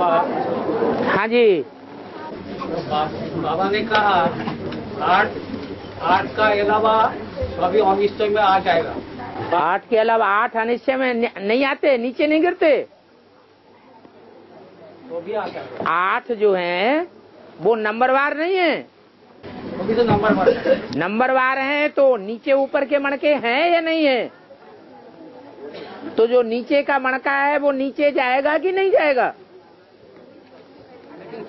बाबा। हाँ जी। बाबा ने कहा आठ आठ का अलावा सभी अनिश्चय में आ जाएगा। आठ के अलावा आठ अनिश्चय में नहीं आते नीचे नहीं गिरते? वो भी आ जाएगा। आठ जो है वो नंबरवार नहीं है? वो भी तो नंबर वन है। नंबरवार हैं तो नीचे ऊपर के मणके हैं या नहीं है? तो जो नीचे का मणका है वो नीचे जाएगा कि नहीं जाएगा?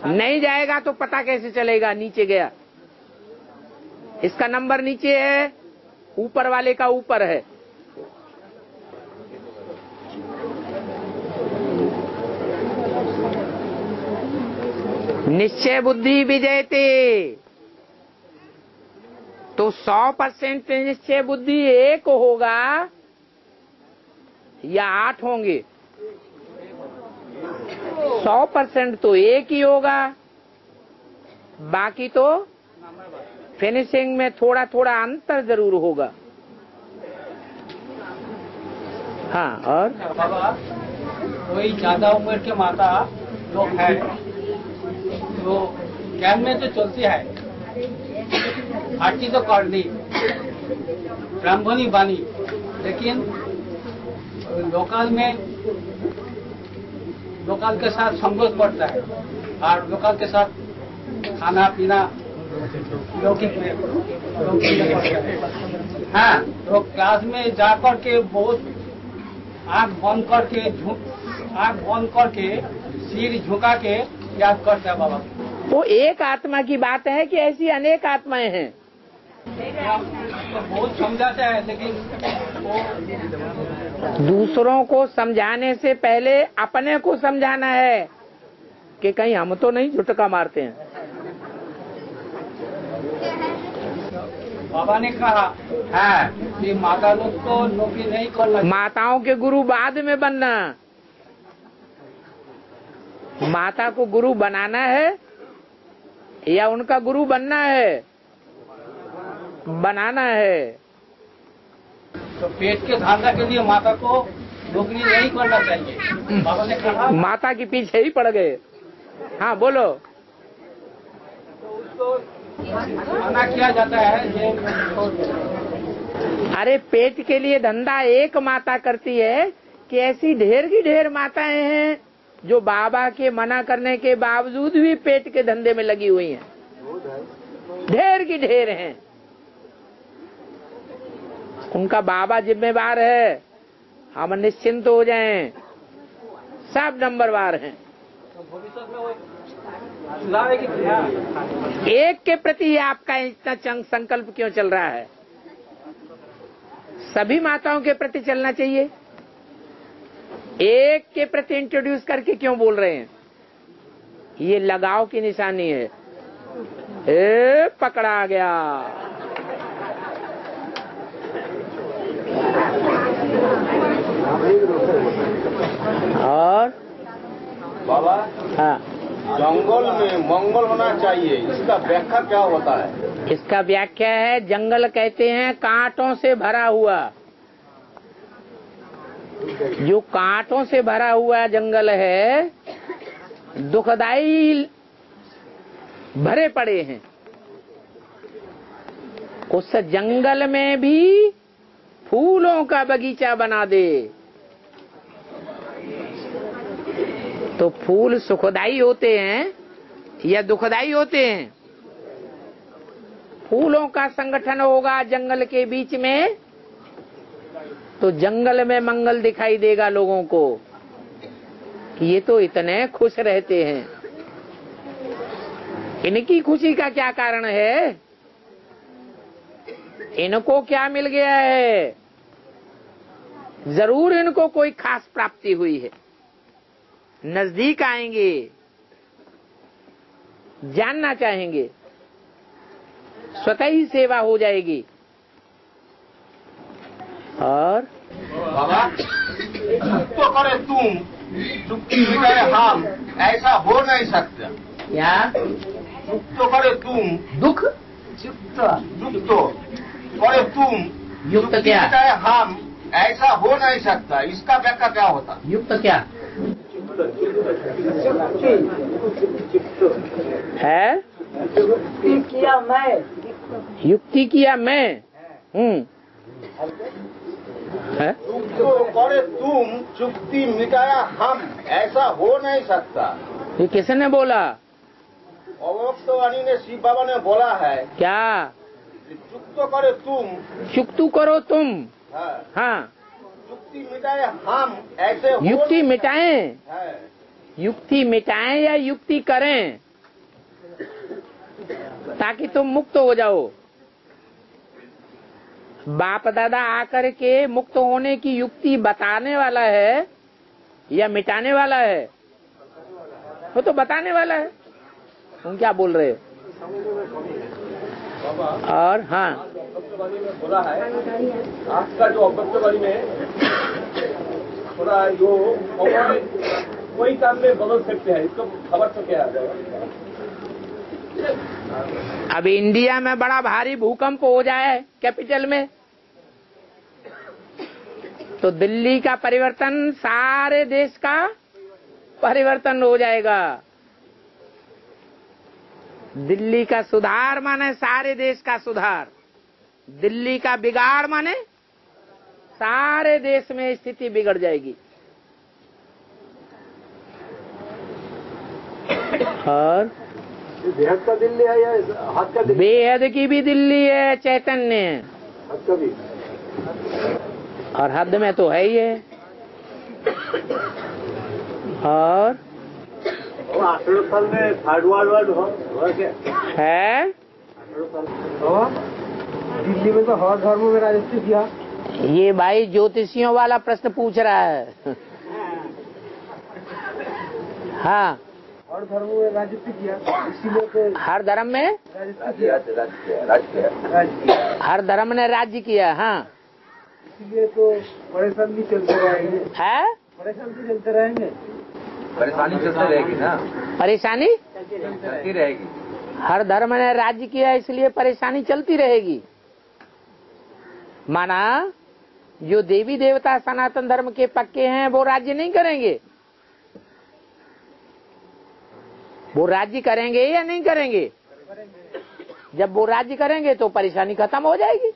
नहीं जाएगा तो पता कैसे चलेगा? नीचे गया। इसका नंबर नीचे है, ऊपर वाले का ऊपर है। निश्चय बुद्धि विजयते। तो सौ परसेंट निश्चय बुद्धि एक होगा या आठ होंगे? सौ परसेंट तो एक ही होगा। बाकी तो फिनिशिंग में थोड़ा थोड़ा अंतर ज़रूर होगा। हाँ और? कोई ज़्यादा उम्र के माता लोग है तो ज्ञान में तो चलती है आरती तो कर दी, ब्राह्मणी बानी, लेकिन लोकल में लोकल के साथ संगत पड़ता है और लोकल के साथ खाना पीना लौकिक में हाँ तो क्लास में जाकर के बहुत आँख बंद करके झुक आँख बंद करके सिर झुका के याद करता है बाबा। वो एक आत्मा की बात है कि ऐसी अनेक आत्माएँ हैं। बहुत समझाते हैं लेकिन दूसरों को समझाने से पहले अपने को समझाना है कि कहीं हम तो नहीं झुटका मारते हैं। बाबा ने कहा है कि माता लोग को नौकरी नहीं करना माताओं के गुरु बाद में बनना। माता को गुरु बनाना है या उनका गुरु बनना है? बनाना है। तो पेट के धांधा के लिए माता को नौकरी नहीं करना चाहिए। बाबा ने कहा माता के पीछे ही पड़ गए। हाँ बोलो। तो मना किया जाता है ये अरे पेट के लिए धंधा एक माता करती है कि ऐसी ढेर की ढेर माताएँ हैं जो बाबा के मना करने के बावजूद भी पेट के धंधे में लगी हुई हैं। ढेर की ढेर हैं। उनका बाबा जिम्मेवार है। हम निश्चिंत हो जाएँ। सब नंबरवार हैं। एक के प्रति आपका इतना चंग संकल्प क्यों चल रहा है? सभी माताओं के प्रति चलना चाहिए। एक के प्रति इंट्रोड्यूस करके क्यों बोल रहे हैं? ये लगाव की निशानी है। ए, पकड़ा गया। और? बाबा हाँ। जंगल में मंगल होना चाहिए। इसका व्याख्या क्या होता है? इसका व्याख्या है जंगल कहते हैं कांटों से भरा हुआ। जो कांटों से भरा हुआ जंगल है दुखदाई भरे पड़े हैं। उस जंगल में भी फूलों का बगीचा बना दे। तो फूल सुखदाई होते हैं या दुखदाई होते हैं? फूलों का संगठन होगा जंगल के बीच में तो जंगल में मंगल दिखाई देगा लोगों को कि ये तो इतने खुश रहते हैं। इनकी खुशी का क्या कारण है? इनको क्या मिल गया है? ज़रूर इनको कोई खास प्राप्ति हुई है। नज़दीक आएँगे जानना चाहेंगे स्वतः ही सेवा हो जाएगी। और बाबा तो करे तुम चुप्पी करे हम ऐसा हो नहीं सकता। क्या? चुप तो करे तुम। दुख? तो करे तुम। युक्त क्या? हम ऐसा हो नहीं सकता। इसका व्याख्या क्या होता? युक्त क्या? है? किया मैं युक्ति किया मैं। हम्म। है? करे तुम चुक्ति मिटाया हम। ऐसा हो नहीं सकता। ये किसने बोला? अवक्तवाणी ने शिव बाबा ने बोला है। क्या? चुप तो करे तुम। चुक्तू करो तुम। हाँ, हाँ। चुक्ति मिटाए हम ऐसे युक्ति मिटाएँ। युक्ति मिटाएँ या युक्ति करें? ताकि तुम मुक्त हो जाओ। बाप दादा आकर के मुक्त होने की युक्ति बताने वाला है या मिटाने वाला है? वो तो बताने वाला है। तुम क्या बोल रहे हो? और हाँ। अव्यक्तवाणी में बोला है। आपका जो अव्यक्तवाणी में थोड़ा जो कोई काम में बदल सकते हैं, इसको खबर तो क्या है? अब इंडिया में बड़ा भारी भूकंप हो जाए कैपिटल में तो दिल्ली का परिवर्तन सारे देश का परिवर्तन हो जाएगा। दिल्ली का सुधार माने सारे देश का सुधार। दिल्ली का बिगाड़ माने सारे देश में स्थिति बिगड़ जाएगी। और बेहद का दिल्ली है या हाथ का बेहद की भी दिल्ली है चैतन्य। और हद में तो है ही है। और साल में थर्ड वर्ल्ड वार है? दिल्ली में तो हर धर्म में राजस्व किया। ये भाई ज्योतिषियों वाला प्रश्न पूछ रहा है। हाँ। हर धर्म में राजस्व किया इसीलिए तो हर धर्म में? हर धर्म ने राज्य किया हाँ। इसीलिए तो परेशान भी चलते रहेंगे। है? परेशान भी चलते रहेंगे। परेशानी चलती रहेगी ना? परेशानी? चलती रहेगी। हर धर्म ने राज्य किया इसलिए परेशानी चलती रहेगी। माना जो देवी देवता सनातन धर्म के पक्के हैं वो राज्य नहीं करेंगे। वो राज्य करेंगे या नहीं करेंगे? जब वो राज्य करेंगे तो परेशानी खत्म हो जाएगी।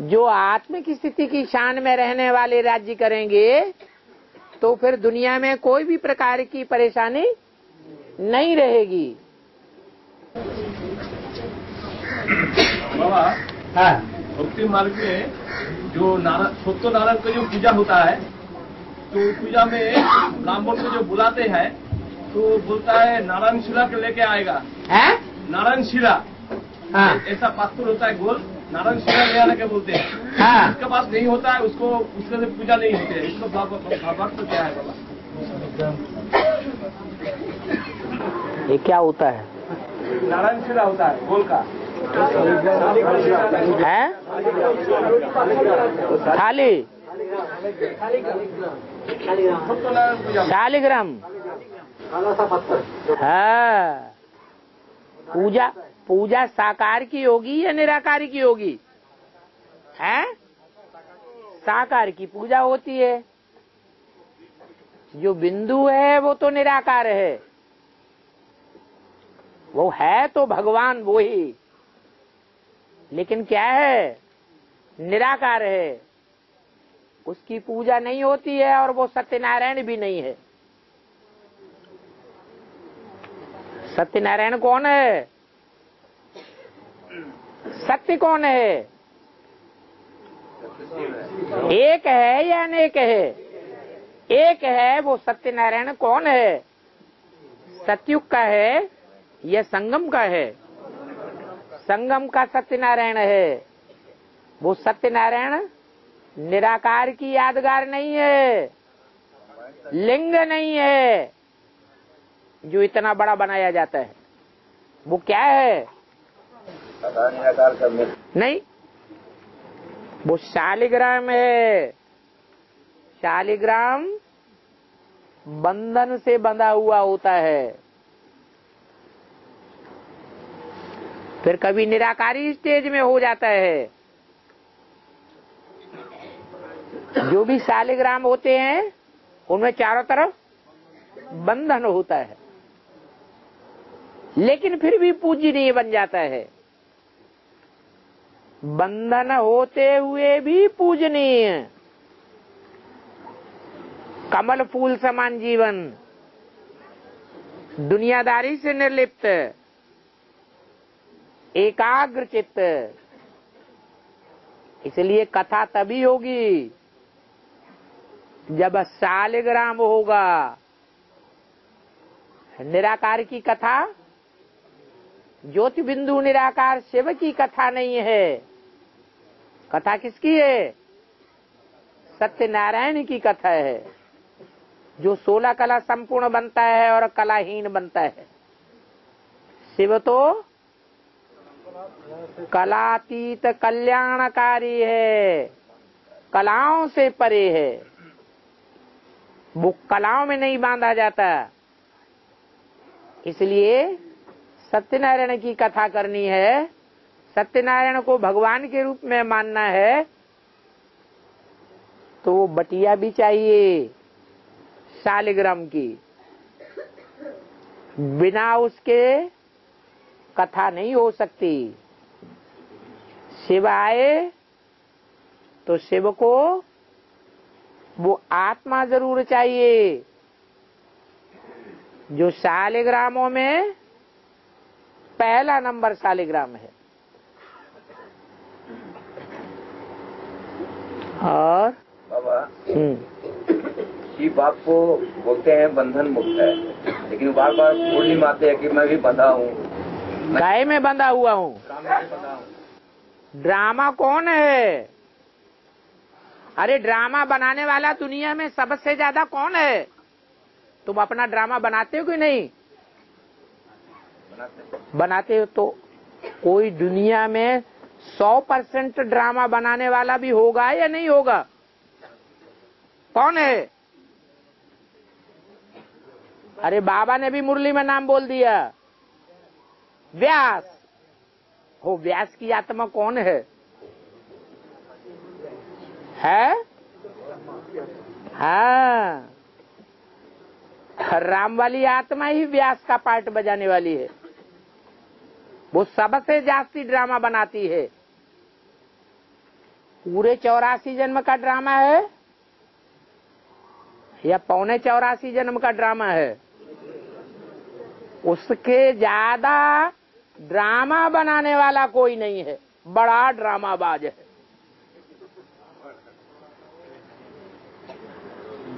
जो आत्मिक स्थिति की शान में रहने वाले राज्य करेंगे तो फिर दुनिया में कोई भी प्रकार की परेशानी नहीं रहेगी। बाबा हाँ। भक्ति मार्ग में जो नारायण सत्य नारायण का जो पूजा होता है तो पूजा में ब्राह्मण को जो बुलाते हैं तो बोलता है नारायण शिला के लेके आएगा। नारायण शिला। हाँ। ऐसा पाथर होता है गोल नारायण शिला ले आने के बोलते हैं। हाँ। उसके पास नहीं होता है उसको उसके से पूजा नहीं होती है। इसको भागवत तो क्या है बाबा? ये क्या होता है? नारायण शिला होता है गोल का। है? पूजा शालिग्राम। हाँ। पूजा पूजा साकार की होगी या निराकार की होगी? है? साकार की पूजा होती है। जो बिंदु है, वो तो निराकार है। वो है तो भगवान, वो ही। लेकिन क्या है? निराकार है। उसकी पूजा नहीं होती है और वो सत्यनारायण भी नहीं है। सत्यनारायण कौन है? सत्य कौन है? एक है या अनेक है? एक है, वो सत्यनारायण कौन है? सत्युग का है या संगम का है? संगम का सत्यनारायण है। वो सत्यनारायण निराकार की यादगार नहीं है। लिंग नहीं है। जो इतना बड़ा बनाया जाता है। वो क्या है? नहीं। वो शालिग्राम है। शालिग्राम बंधन से बंधा हुआ होता है। फिर कभी निराकारी स्टेज में हो जाता है। जो भी शालिग्राम होते हैं, उनमें चारों तरफ़ बंधन होता है। लेकिन फिर भी पूजनीय बन जाता है। बंधन होते हुए भी पूजनीय कमल फूल समान जीवन। दुनियादारी से निर्लिप्त एकाग्र चित्त इसलिए कथा तभी होगी जब सालिग्राम होगा। निराकार की कथा? ज्योति बिंदु निराकार शिव की कथा नहीं है। कथा किसकी है? सत्यनारायण की कथा है, जो सोलह कला संपूर्ण बनता है और कलाहीन बनता है। शिव तो कलातीत कल्याणकारी है। कलाओं से परे है। वो कलाओं में नहीं बांधा जाता। इसलिए सत्यनारायण की कथा करनी है। सत्यनारायण को भगवान के रूप में मानना है। तो वो बटिया भी चाहिए शालिग्राम की। बिना उसके कथा नहीं हो सकती। शिव आए तो शिव को वो आत्मा ज़रूर चाहिए। जो शालिग्रामों में पहला नंबर शालिग्राम है। और? बाबा हम्म, शिव बाप को बोलते हैं बंधन मुक्त है। लेकिन बार बार पूर्णिमा आते हैं कि मैं भी बंधा हूँ। गाय में बंधा हुआ हूँ। ड्रामा कौन है? अरे ड्रामा बनाने वाला दुनिया में सबसे ज़्यादा कौन है? तुम अपना ड्रामा बनाते हो कि नहीं? बनाते बनाते हो तो कोई दुनिया में सौ परसेंट ड्रामा बनाने वाला भी होगा या नहीं होगा? कौन है? अरे बाबा ने भी मुरली में नाम बोल दिया। व्यास। हो, व्यास की आत्मा कौन है? है? हाँ। राम वाली आत्मा ही व्यास का पार्ट बजाने वाली है। वो सबसे जास्ती ड्रामा बनाती है। पूरे चौरासी जन्म का ड्रामा है? या पौने चौरासी जन्म का ड्रामा है? उसके ज़्यादा ड्रामा बनाने वाला कोई नहीं है। बड़ा ड्रामाबाज है।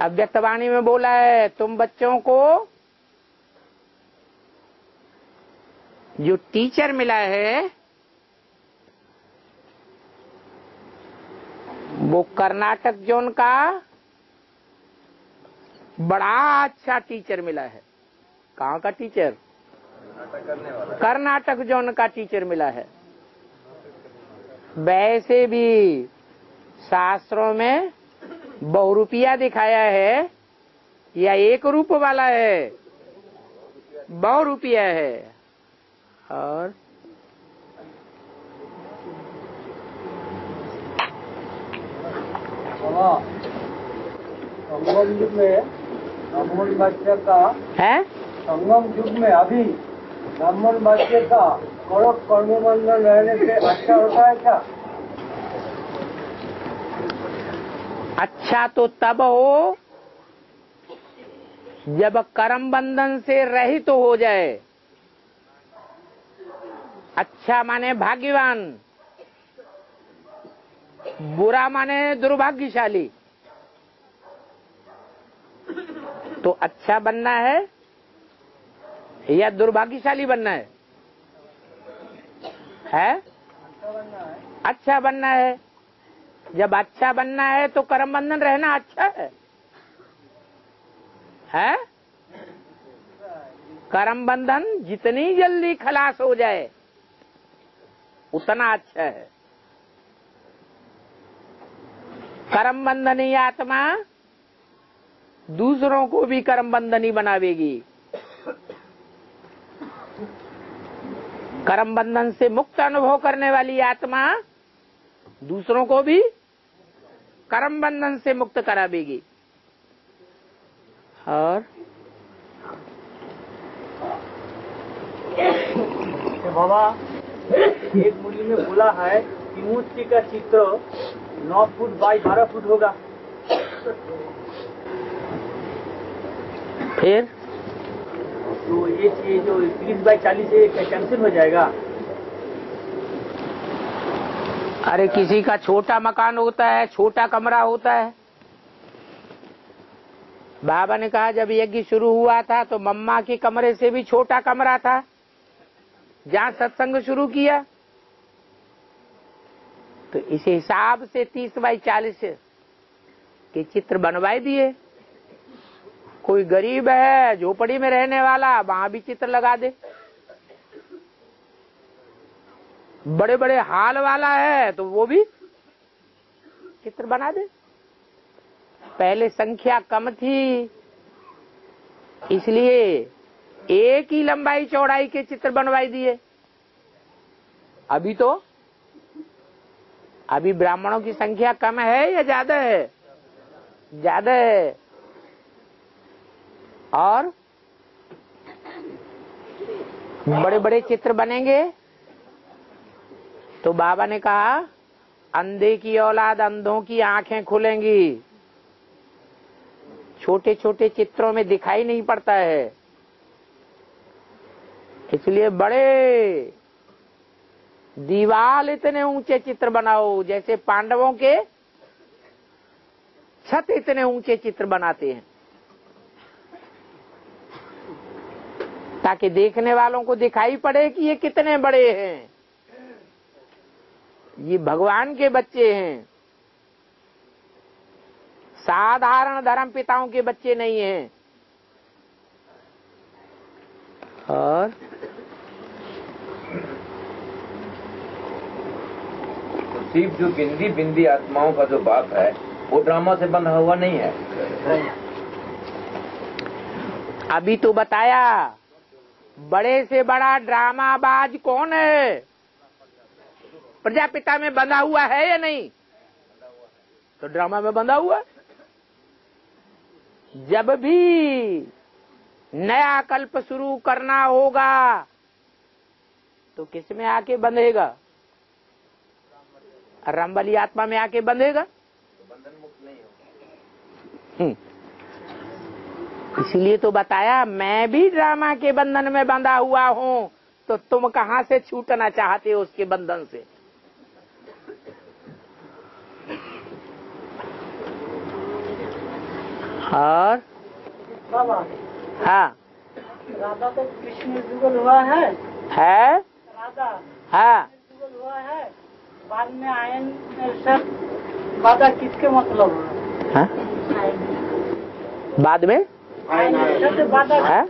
अव्यक्तवाणी में बोला है, तुम बच्चों को जो टीचर मिला है, वो कर्नाटक जोन का बड़ा अच्छा टीचर मिला है। कहाँ का टीचर? कर्नाटक जोन का टीचर मिला है। वैसे भी शास्त्रों में बहुरूपिया दिखाया है या एक रूप वाला है बहुरूपिया है। और संगम युग में का है? संगम युग में अभी ब्राह्मण वाक्य का कड़क कर्मबंधन रहने से अच्छा होता है क्या? अच्छा तो तब हो, जब कर्म बंधन से रहित तो हो जाए। अच्छा माने भाग्यवान, बुरा माने दुर्भाग्यशाली। तो अच्छा बनना है या दुर्भाग्यशाली बनना है? है? अच्छा बनना है। जब अच्छा बनना है तो कर्म बंधन रहना अच्छा है। है? कर्म बंधन जितनी जल्दी खलास हो जाए, उतना अच्छा है। कर्म बंधनी आत्मा दूसरों को भी कर्म बंधनी बनावेगी। कर्म बंधन से मुक्त अनुभव करने वाली आत्मा दूसरों को भी कर्म बंधन से मुक्त करा देगी और बाबा एक मूर्ति में बोला है कि मूर्ति का चित्र नौ फुट बाई बारह फुट होगा। फिर तो ये चीज़ जो तीस बाई चालीस कैंसिल हो जाएगा। अरे किसी का छोटा मकान होता है, छोटा कमरा होता है। बाबा ने कहा, जब यज्ञ शुरू हुआ था तो मम्मा के कमरे से भी छोटा कमरा था। जहाँ सत्संग शुरू किया। तो इस हिसाब से तीस बाई चालीस के चित्र बनवाए दिए। कोई गरीब है, झोपड़ी में रहने वाला, वहाँ भी चित्र लगा दे। बड़े बड़े हाल वाला है तो वो भी चित्र बना दे। पहले संख्या कम थी, इसलिए एक ही लंबाई चौड़ाई के चित्र बनवाई दिए। अभी तो अभी ब्राह्मणों की संख्या कम है या ज़्यादा है? ज़्यादा है। और बड़े बड़े चित्र बनेंगे। तो बाबा ने कहा, अंधे की औलाद अंधों की आँखें खुलेंगी। छोटे छोटे चित्रों में दिखाई नहीं पड़ता है। इसलिए बड़े दीवाल इतने ऊँचे चित्र बनाओ, जैसे पांडवों के छत इतने ऊँचे चित्र बनाते हैं। ताकि देखने वालों को दिखाई पड़े कि ये कितने बड़े हैं। ये भगवान के बच्चे हैं। साधारण धर्म पिताओं के बच्चे नहीं हैं। और तो सिर्फ़ जो बिंदी बिंदी आत्माओं का जो बात है वो ड्रामा से बंधा हुआ नहीं है। अभी तो बताया बड़े से बड़ा ड्रामाबाज कौन है? प्रजापिता में बंधा हुआ है या नहीं? तो ड्रामा में बंधा हुआ? जब भी नया कल्प शुरू करना होगा तो किसमें आके बंधेगा? रामबली आत्मा में आके बंधेगा? हम्म। इसीलिए तो बताया मैं भी ड्रामा के बंधन में बंधा हुआ हूँ। तो तुम कहाँ से छूटना चाहते हो उसके बंधन से? और? हाँ। राधा तो कृष्ण जुगल हुआ है? है? राधा। हाँ। जुगल हुआ है? बाद में आयन बाधा किसके मतलब है। हाँ? बाद में? है?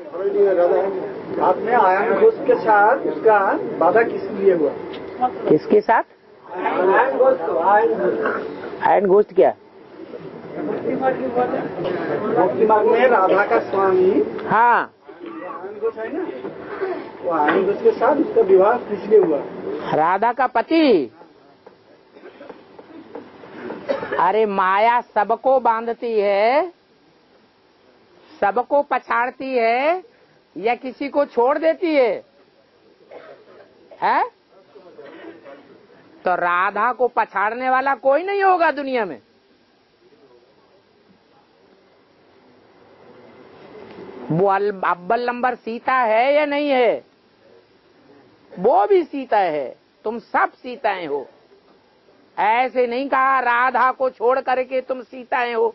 बाद में आयन घोष के साथ उसका बाधा किस लिए हुआ? किसके साथ? आयन घोष क्या? भक्ति मार्ग में राधा का स्वामी। हाँ। आयन घोष है ना? वो आयन घोष के साथ उसका विवाह किस लिए हुआ? राधा का पति। अरे माया सबको बांधती है। सबको पछाड़ती है या किसी को छोड़ देती है? है? तो राधा को पछाड़ने वाला कोई नहीं होगा दुनिया में। वो अब्बल नंबर सीता है या नहीं है? वो भी सीता है। तुम सब सीताएँ हो। ऐसे नहीं कहा राधा को छोड़ करके तुम सीताएँ हो।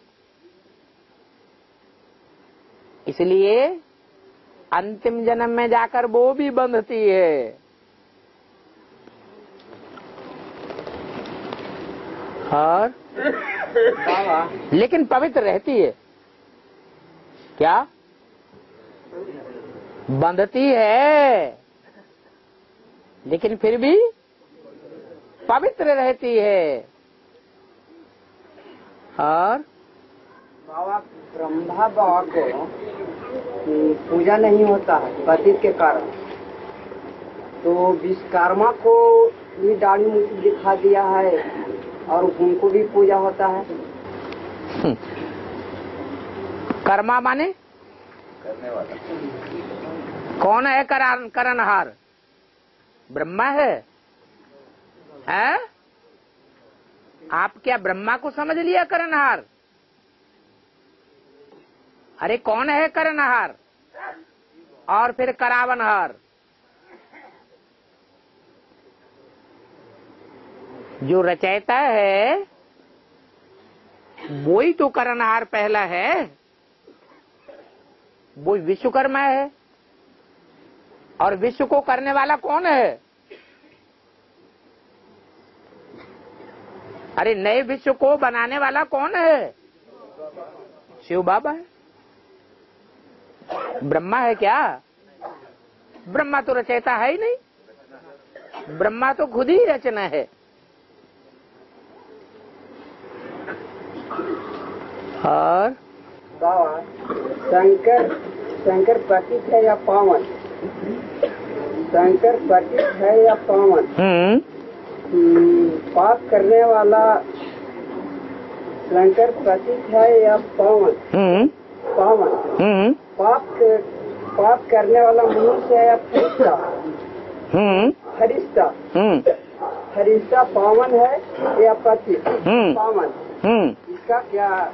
इसलिए अंतिम जन्म में जाकर वो भी बंधती है। और लेकिन पवित्र रहती है। क्या? बंधती है। लेकिन फिर भी पवित्र रहती है। और बाबा ब्रह्मा बाबा को पूजा नहीं होता है पतित के कारण। तो विश्वकर्मा को भी दाढ़ी मूछ दिखा दिया है और उनको भी पूजा होता है। कर्मा माने? करने वाला। कौन है करण करणहार? ब्रह्मा है? है? आप क्या ब्रह्मा को समझ लिया करणहार? अरे कौन है करणहार? और फिर करावनहार। जो रचयिता है वो ही तो करणहार पहला है। वो विश्वकर्मा है। और विश्व को करने वाला कौन है? अरे नए विश्व को बनाने वाला कौन है? शिव बाबा है। ब्रह्मा है क्या? ब्रह्मा तो रचयिता है ही नहीं। ब्रह्मा तो खुद ही रचना है। और? शंकर शंकर पतित है या पावन? शंकर पतित है या पावन? हम्म। हम्म, पाप करने वाला शंकर प्रतीक है या पावन? हम्म। पावन। हम्म। पाप पाप करने वाला मनुष्य या फरिश्ता? हम्म। फरिश्ता। हम्म। फरिश्ता पावन है या हम्म। पावन। इसका क्या?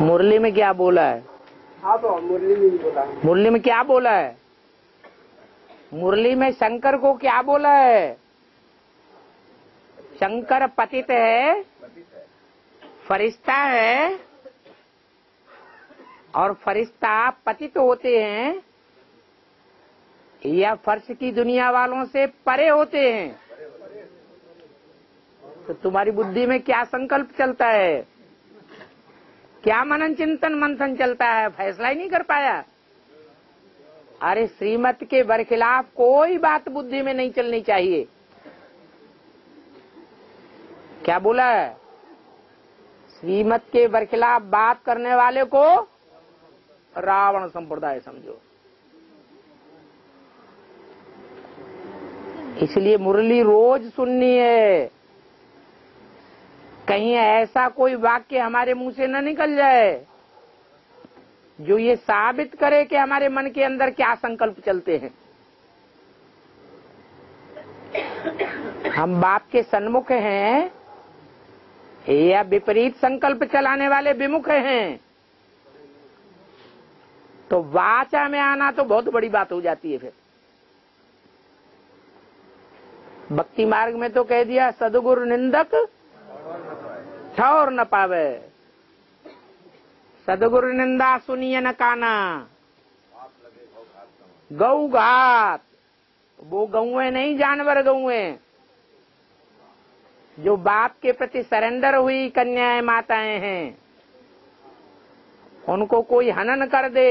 मुरली में क्या बोला है? हाँ बाबा मुरली में ही बोला मुरली में क्या बोला है? मुरली में शंकर को क्या बोला है? शंकर पतित है। फरिश्ता है। और फरिश्ता पतित होते हैं या फर्श की दुनिया वालों से परे होते हैं। तो तुम्हारी बुद्धि में क्या संकल्प चलता है? क्या मनन चिंतन मंथन चलता है? फैसला ही नहीं कर पाया। अरे श्रीमत के बरखिलाफ कोई बात बुद्धि में नहीं चलनी चाहिए। क्या बोला है? श्रीमत के बरखिलाफ बात करने वाले को रावण संप्रदाय समझो। इसलिए मुरली रोज सुननी है। कहीं ऐसा कोई वाक्य हमारे मुँह से न निकल जाए, जो ये साबित करे कि हमारे मन के अंदर क्या संकल्प चलते हैं। हम बाप के सन्मुख हैं, या विपरीत संकल्प चलाने वाले विमुख हैं। तो वाचा में आना तो बहुत बड़ी बात हो जाती है फिर। भक्ति मार्ग में तो कह दिया, सदगुरु निंदक, ठौर न पावे। सदगुरु निंदा सुनिए न काना। गौ घात। वो गौए नहीं, जानवर गौए जो बाप के प्रति सरेंडर हुई कन्याएँ, माताएँ हैं। उनको कोई हनन कर दे,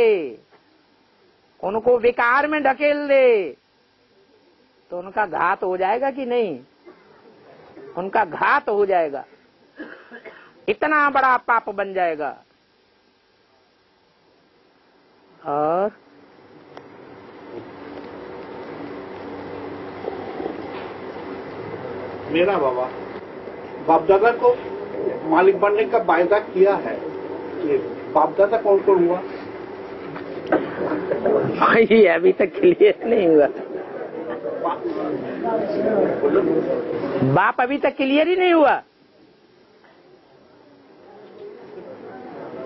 उनको विकार में ढकेल दे तो उनका घात हो जाएगा कि नहीं? उनका घात हो जाएगा। इतना बड़ा पाप बन जाएगा। और मेरा बाबा बाप दादा को मालिक बनने का वायदा किया है। ये बाप दादा कौन कौन हुआ? अभी तक क्लियर नहीं हुआ। बाप अभी तक क्लियर ही नहीं हुआ।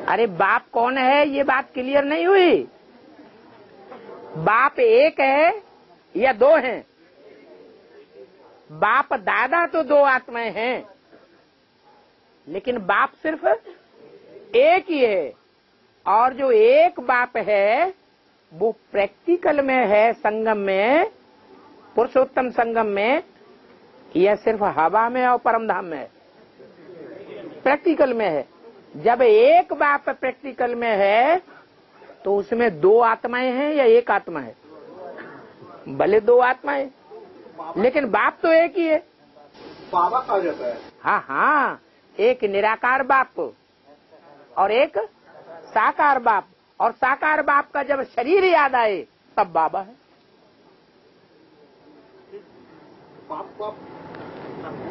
अरे, बाप कौन है? ये बात क्लियर नहीं हुई। बाप एक है या दो हैं? बाप दादा तो दो आत्माएँ हैं। लेकिन बाप सिर्फ़ एक ही है। और जो एक बाप है वो प्रैक्टिकल में है संगम में पुरुषोत्तम संगम में यह सिर्फ़ हवा में और परम धाम में है। प्रैक्टिकल में है। जब एक बाप प्रैक्टिकल में है तो उसमें दो आत्माएँ हैं या एक आत्मा है? भले दो आत्माएँ। लेकिन बाप तो एक ही है। बाबा कहा जाता है। हाँ हाँ। एक निराकार बाप। और एक साकार बाप। और साकार बाप का जब शरीर याद आए तब बाबा है। बाप को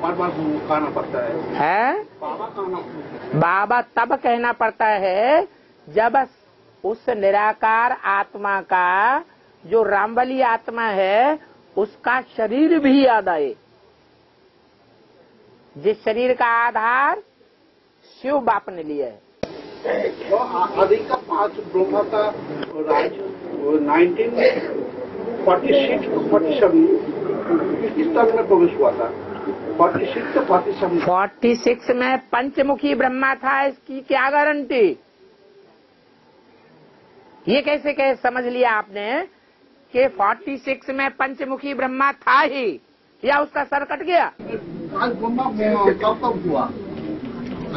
बार बार कहना पड़ता है। है? बाबा कहना बाबा तब कहना पड़ता है जब उस निराकार आत्मा का जो रामबली आत्मा है उसका शरीर भी याद आए। जिस शरीर का आधार शिव बाप ने लिया है। तो आ- आदि का पाँच ब्रह्मा का राज nineteen forty six to forty seven किस तरह में प्रवेश हुआ था। फोर्टी सिक्स से फोर्टी सेवन 46 में पंचमुखी ब्रह्मा था इसकी क्या गारंटी? ये कैसे कैसे समझ लिया आपने कि 46 में पंचमुखी ब्रह्मा था ही या उसका सर कट गया? पाँच ब्रह्मा कब कब हुआ?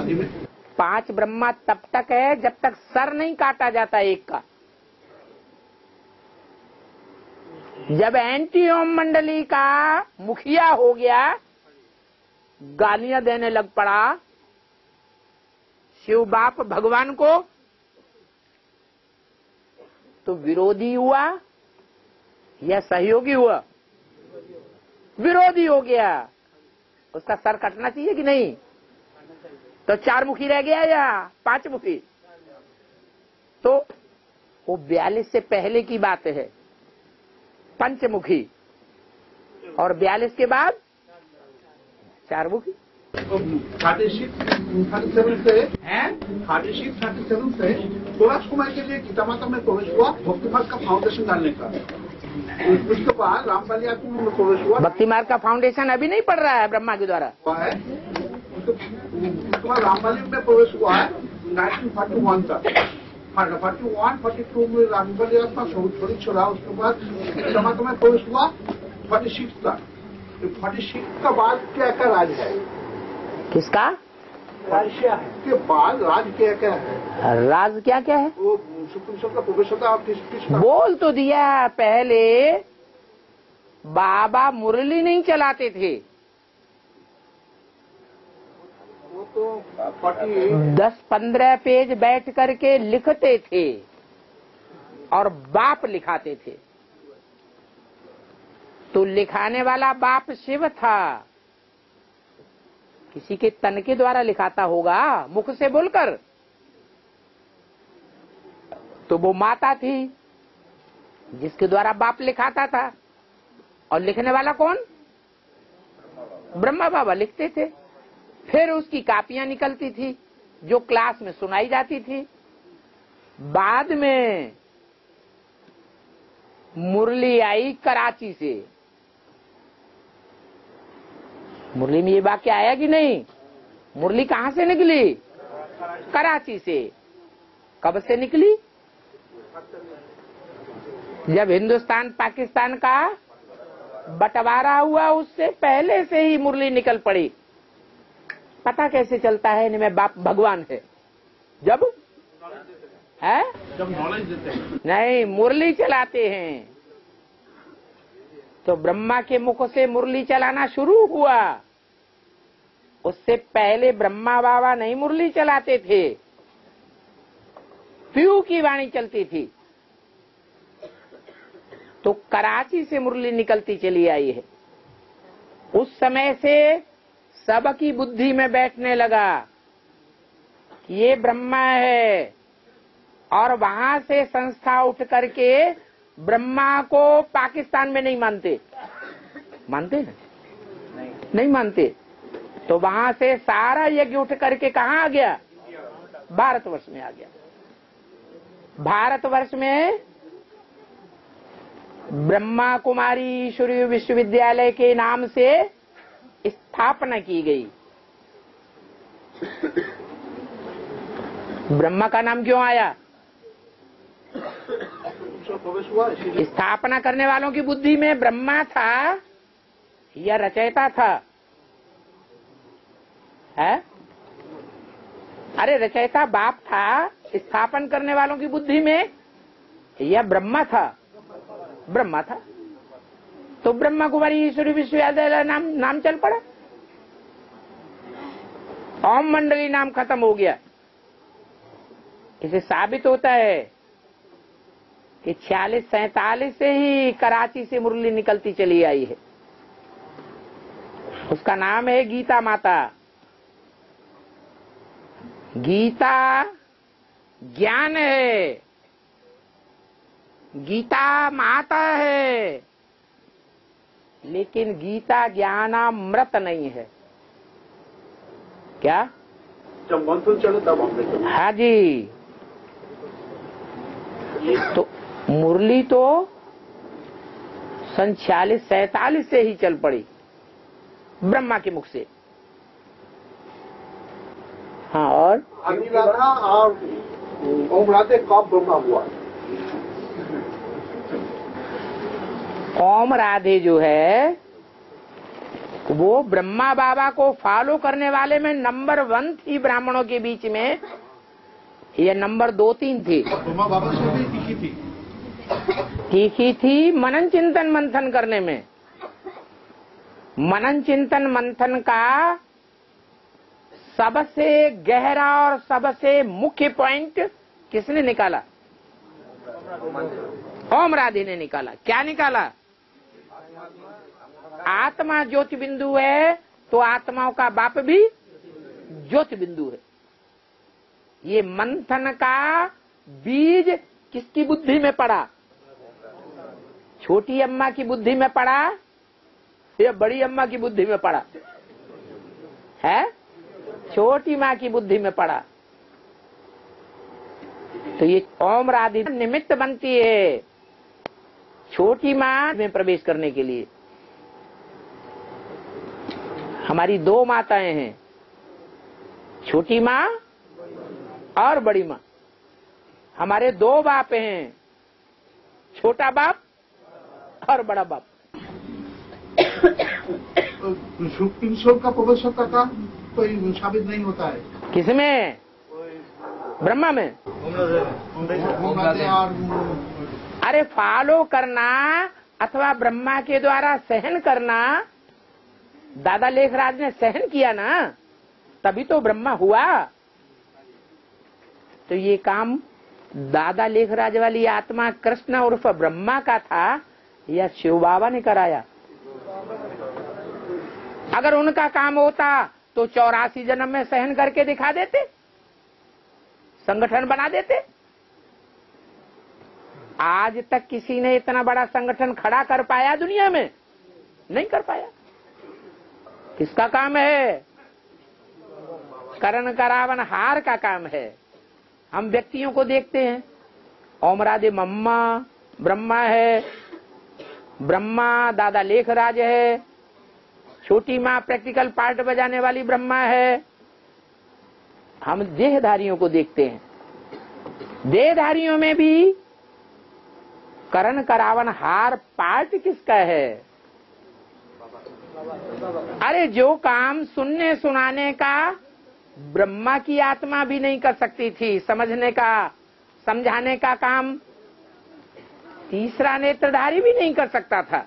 आदि में। पाँच ब्रह्मा तब तक है जब तक सर नहीं काटा जाता एक का। जब एंटी ओम मंडली का मुखिया हो गया, गालियाँ देने लग पड़ा, शिव बाप भगवान को तो विरोधी हुआ या सहयोगी हुआ? विरोधी हो गया। उसका सर कटना चाहिए कि नहीं? तो चार मुखी रह गया या पाँच मुखी तो वो बयालीस से पहले की बात है। पंचमुखी। और बयालीस के बाद? चार मुखी सिक्स थर्टी सेवन से थर्टी सिक्स थर्टी सेवन से थोड़ा समय के लिए गीता माता में प्रवेश हुआ भक्ति मार्ग का फाउंडेशन डालने का। उसके बाद में प्रवेश हुआ। भक्ति मार्ग का फाउंडेशन अभी नहीं पड़ रहा है ब्रह्मा के द्वारा। है। उसके बाद रामपाली में प्रवेश हुआ है नाइनटीन फोर्टी वन तक. फोर्टी वन फोर्टी टू में रामपाली आत्मा थोड़ी छोड़ा उसके बाद गीता माता में प्रवेश हुआ फोर्टी सिक्स तक. फोर्टी सिक्स का बाद क्या क्या राज है? किसका? के बाद राज क्या क्या है? राज क्या क्या है? वो सुप्रीम कोर्ट का आप किस किस बोल तो दिया पहले बाबा मुरली नहीं चलाते थे वो तो दस पंद्रह पेज बैठ करके लिखते थे और बाप लिखाते थे। तो लिखाने वाला बाप शिव था। किसी के तन के द्वारा लिखाता होगा, मुख से बोलकर। तो वो माता थी, जिसके द्वारा बाप लिखाता था। और लिखने वाला कौन? ब्रह्मा बाबा लिखते थे। फिर उसकी कापियाँ निकलती थी, जो क्लास में सुनाई जाती थी। बाद में मुरली आई कराची से। मुरली में ये वाक्य आया कि नहीं? मुरली कहाँ से निकली? कराची से। कब से निकली? जब हिंदुस्तान पाकिस्तान का बंटवारा हुआ, उससे पहले से ही मुरली निकल पड़ी। पता कैसे चलता है? इनमें बाप भगवान है। जब? है? जब नॉलेज देते हैं। नहीं मुरली चलाते हैं। तो ब्रह्मा के मुख से मुरली चलाना शुरू हुआ। उससे पहले ब्रह्मा बाबा नहीं मुरली चलाते थे। पीयू की वाणी चलती थी। तो कराची से मुरली निकलती चली आई है। उस समय से सबकी बुद्धि में बैठने लगा कि ये ब्रह्मा है। और वहाँ से संस्था उठ करके ब्रह्मा को पाकिस्तान में नहीं मानते। मानते ना नहीं मानते। तो वहाँ से सारा यज्ञ उठ करके कहा आ गया? भारतवर्ष में आ गया। भारतवर्ष में ब्रह्मा कुमारी ईश्वरीय विश्वविद्यालय के नाम से स्थापना की गई। ब्रह्मा का नाम क्यों आया? स्थापना करने वालों की बुद्धि में ब्रह्मा था या रचयिता था? है? अरे, रचयिता बाप था, स्थापन करने वालों की बुद्धि में यह ब्रह्मा था? ब्रह्मा था। तो ब्रह्मा कुमारी ईश्वरी विश्वविद्यालय नाम नाम चल पड़ा। ओम मंडली नाम खत्म हो गया। इसे साबित होता है कि छियालीस सैतालीस से ही कराची से मुरली निकलती चली आई है। उसका नाम है गीता माता। गीता ज्ञान है। गीता माता है। लेकिन गीता ज्ञानामृत नहीं है। क्या? जब मंथन चले तब हमने हाँ। जी। तो मुरली तो सन छियालीस सैतालीस से ही चल पड़ी ब्रह्मा के मुख से। हाँ और? अनुराधा और ओम राधे कब ब्रह्मा हुआ। ओम राधे जो है वो ब्रह्मा बाबा को फॉलो करने वाले में नंबर वन थी ब्राह्मणों के बीच में। ये नंबर दो तीन थी। ब्रह्मा बाबा से भी तीखी थी। तीखी थी मनन चिंतन मंथन करने में। मनन चिंतन मंथन का सबसे गहरा और सबसे मुख्य पॉइंट किसने निकाला? ओम राधे ने निकाला। क्या निकाला? आत्मा ज्योति बिंदु है तो आत्माओं का बाप भी ज्योति बिंदु है। ये मंथन का बीज किसकी बुद्धि में पड़ा? छोटी अम्मा की बुद्धि में पड़ा या बड़ी अम्मा की बुद्धि में पड़ा? है? छोटी माँ की बुद्धि में पड़ा। तो ये ओम राधि निमित्त बनती है। छोटी माँ में प्रवेश करने के लिए। हमारी दो माताएँ हैं। छोटी माँ और बड़ी माँ। हमारे दो बाप हैं। छोटा बाप और बड़ा बाप। सुप्रीम सोल का प्रवेशता का कोई साबित नहीं होता है किसमें ब्रह्मा में और अरे फॉलो करना अथवा ब्रह्मा के द्वारा सहन करना, दादा लेखराज ने सहन किया ना, तभी तो ब्रह्मा हुआ। तो ये काम दादा लेखराज वाली आत्मा कृष्ण उर्फ़ ब्रह्मा का था या शिव बाबा ने कराया? अगर उनका काम होता तो चौरासी जन्म में सहन करके दिखा देते, संगठन बना देते। आज तक किसी ने इतना बड़ा संगठन खड़ा कर पाया दुनिया में? नहीं कर पाया। किसका काम है? करण करावन हार का काम है। हम व्यक्तियों को देखते हैं। ओमरादे मम्मा, ब्रह्मा है। ब्रह्मा दादा लेखराज है। छोटी माँ प्रैक्टिकल पार्ट बजाने वाली ब्रह्मा है। हम देहधारियों को देखते हैं। देहधारियों में भी करण करावन हार पार्ट किसका है? अरे जो काम सुनने सुनाने का ब्रह्मा की आत्मा भी नहीं कर सकती थी, समझने का, समझाने का काम तीसरा नेत्रधारी भी नहीं कर सकता था।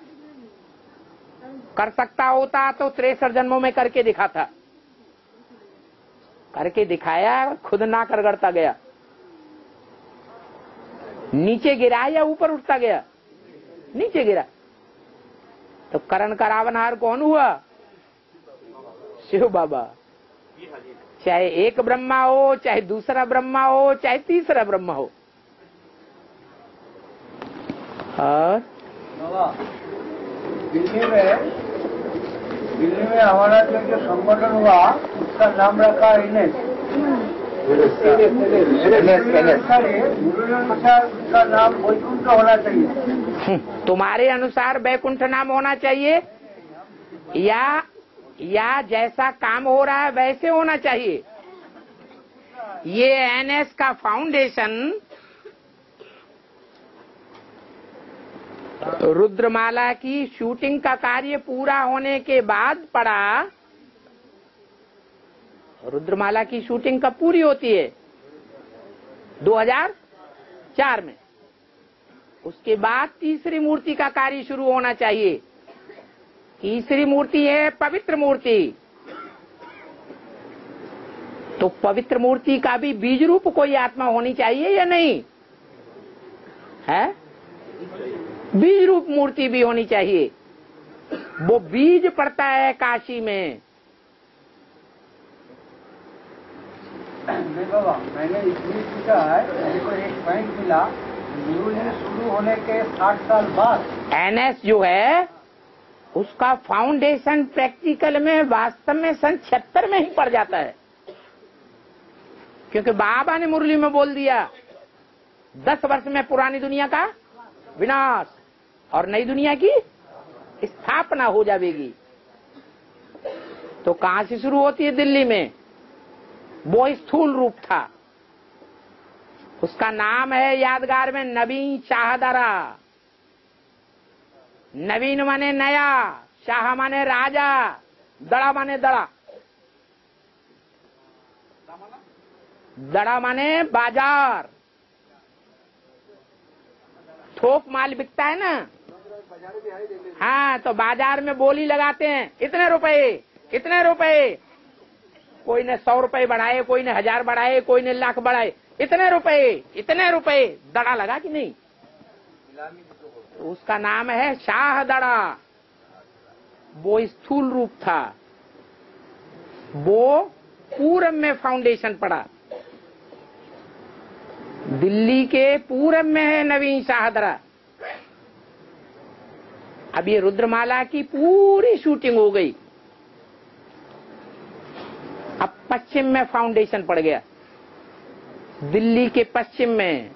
कर सकता होता तो तिरसठ जन्मों में करके दिखा था करके दिखाया, खुद ना कर गड़ता गया। नीचे गिरा या ऊपर उठता गया? नीचे गिरा। तो करण का करावनहार कौन हुआ? शिव बाबा। चाहे एक ब्रह्मा हो, चाहे दूसरा ब्रह्मा हो, चाहे तीसरा ब्रह्मा हो। और? दिल्ली में दिल्ली में हमारा जो जो संगठन हुआ, उसका नाम रखा इनेस वैकुंठ तुम्हारे अनुसार बैकुंठ नाम होना चाहिए। या या जैसा काम हो रहा है वैसे होना चाहिए। ये एनएस का फाउंडेशन रुद्रमाला की शूटिंग का कार्य पूरा होने के बाद पड़ा। रुद्रमाला की शूटिंग कब पूरी होती है? 2004 में। उसके बाद तीसरी मूर्ति का कार्य शुरू होना चाहिए। तीसरी मूर्ति है पवित्र मूर्ति। तो पवित्र मूर्ति का भी बीज रूप कोई आत्मा होनी चाहिए या नहीं? है? बीज रूप मूर्ति भी होनी चाहिए। वो बीज पड़ता है काशी में। नहीं बाबा, मैंने इसलिए पूछा है मेरे को एक पॉइंट मिला शुरू होने के साठ साल बाद। एनएस जो है, उसका फाउंडेशन प्रैक्टिकल में वास्तव में सन छिहत्तर में ही पड़ जाता है। क्योंकि बाबा ने मुरली में बोल दिया, दस वर्ष में पुरानी दुनिया का विनाश और नई दुनिया की स्थापना हो जाएगी। तो कहाँ से शुरू होती है दिल्ली में? वो स्थूल रूप था। उसका नाम है यादगार में नवीन शाहदरा नवीन माने नया, शाह माने राजा, दड़ा माने दड़ा। दड़ा माने बाज़ार। थोक माल बिकता है ना? हाँ तो बाज़ार में बोली लगाते हैं। इतने रुपए इतने रुपए कोई ने सौ रुपए बढ़ाए, कोई ने हज़ार बढ़ाए, कोई ने लाख बढ़ाए। इतने रुपए इतने रुपए। दड़ा लगा कि नहीं? तो उसका नाम है शाह दड़ा। वो स्थूल रूप था। वो पूरब में फाउंडेशन पड़ा। दिल्ली के पूरब में है नवीन शाहदरा अब ये रुद्रमाला की पूरी शूटिंग हो गई। अब पश्चिम में फाउंडेशन पड़ गया। दिल्ली के पश्चिम में।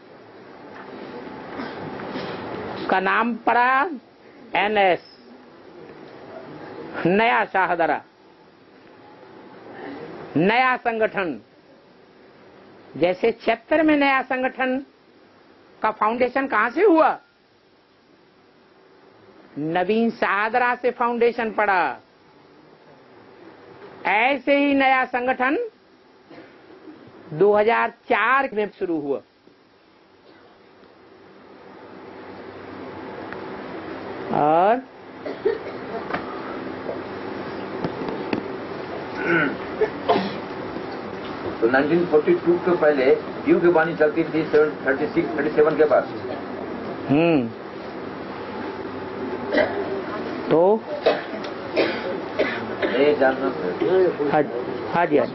उसका नाम पड़ा एनएस नया शाहदरा। नया संगठन। जैसे छिहत्तर में नया संगठन का फाउंडेशन कहाँ से हुआ? नवीन शाहदरा से फाउंडेशन पड़ा। ऐसे ही नया संगठन 2004 में शुरू हुआ और तो 1942 के पहले यू की वाणी चलती थी 36 37 के बाद हम्म तो। हाँ हाँ जी। हाँ?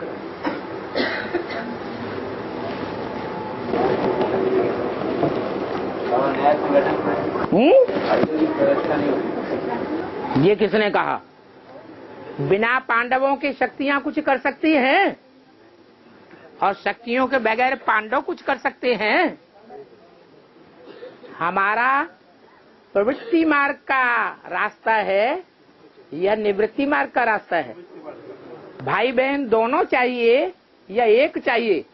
ये किसने कहा? बिना पांडवों की शक्तियाँ कुछ कर सकती हैं? और शक्तियों के बगैर पांडव कुछ कर सकते हैं? हमारा प्रवृत्ति मार्ग का रास्ता है या निवृत्ति मार्ग का रास्ता है। भाई बहन दोनों चाहिए या एक चाहिए?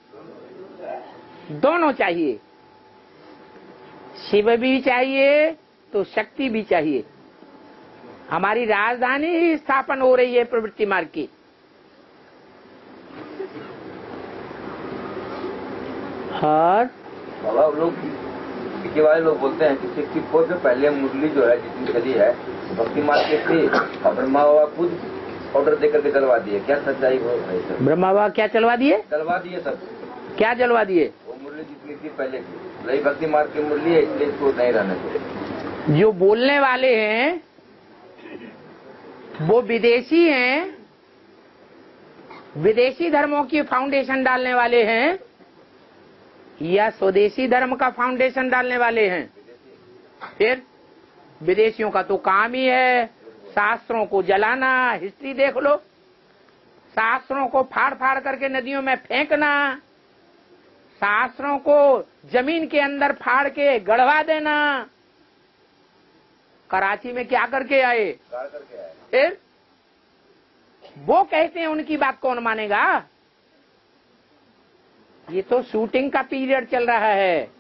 दोनों चाहिए। शिव भी चाहिए तो शक्ति भी चाहिए। हमारी राजधानी ही स्थापन हो रही है प्रवृत्ति मार्ग की। और? लोग लोग बोलते हैं कि पहले मुरली जो है, जितनी चली है भक्ति मार्ग की थी और ब्रह्मा बाबा खुद ऑर्डर दे करके चलवा दिए। क्या सच्चाई वो है सर ब्रह्मा बाबा क्या चलवा दिए? चलवा दिए सब। क्या जलवा दिए? वो मुरली जितनी थी पहले की रही भक्ति मार्ग की मुरली है इसलिए इसको नहीं रहने दो। जो बोलने वाले हैं वो विदेशी हैं विदेशी धर्मों की फाउंडेशन डालने वाले हैं या स्वदेशी धर्म का फाउंडेशन डालने वाले हैं? फिर? विदेशियों का तो काम ही है शास्त्रों को जलाना, हिस्ट्री देख लो। शास्त्रों को फाड़ फाड़ करके नदियों में फेंकना, शास्त्रों को ज़मीन के अंदर फाड़ के गढ़वा देना। कराची में क्या करके आए? करके आए फिर वो कहते हैं उनकी बात कौन मानेगा? ये तो शूटिंग का पीरियड चल रहा है।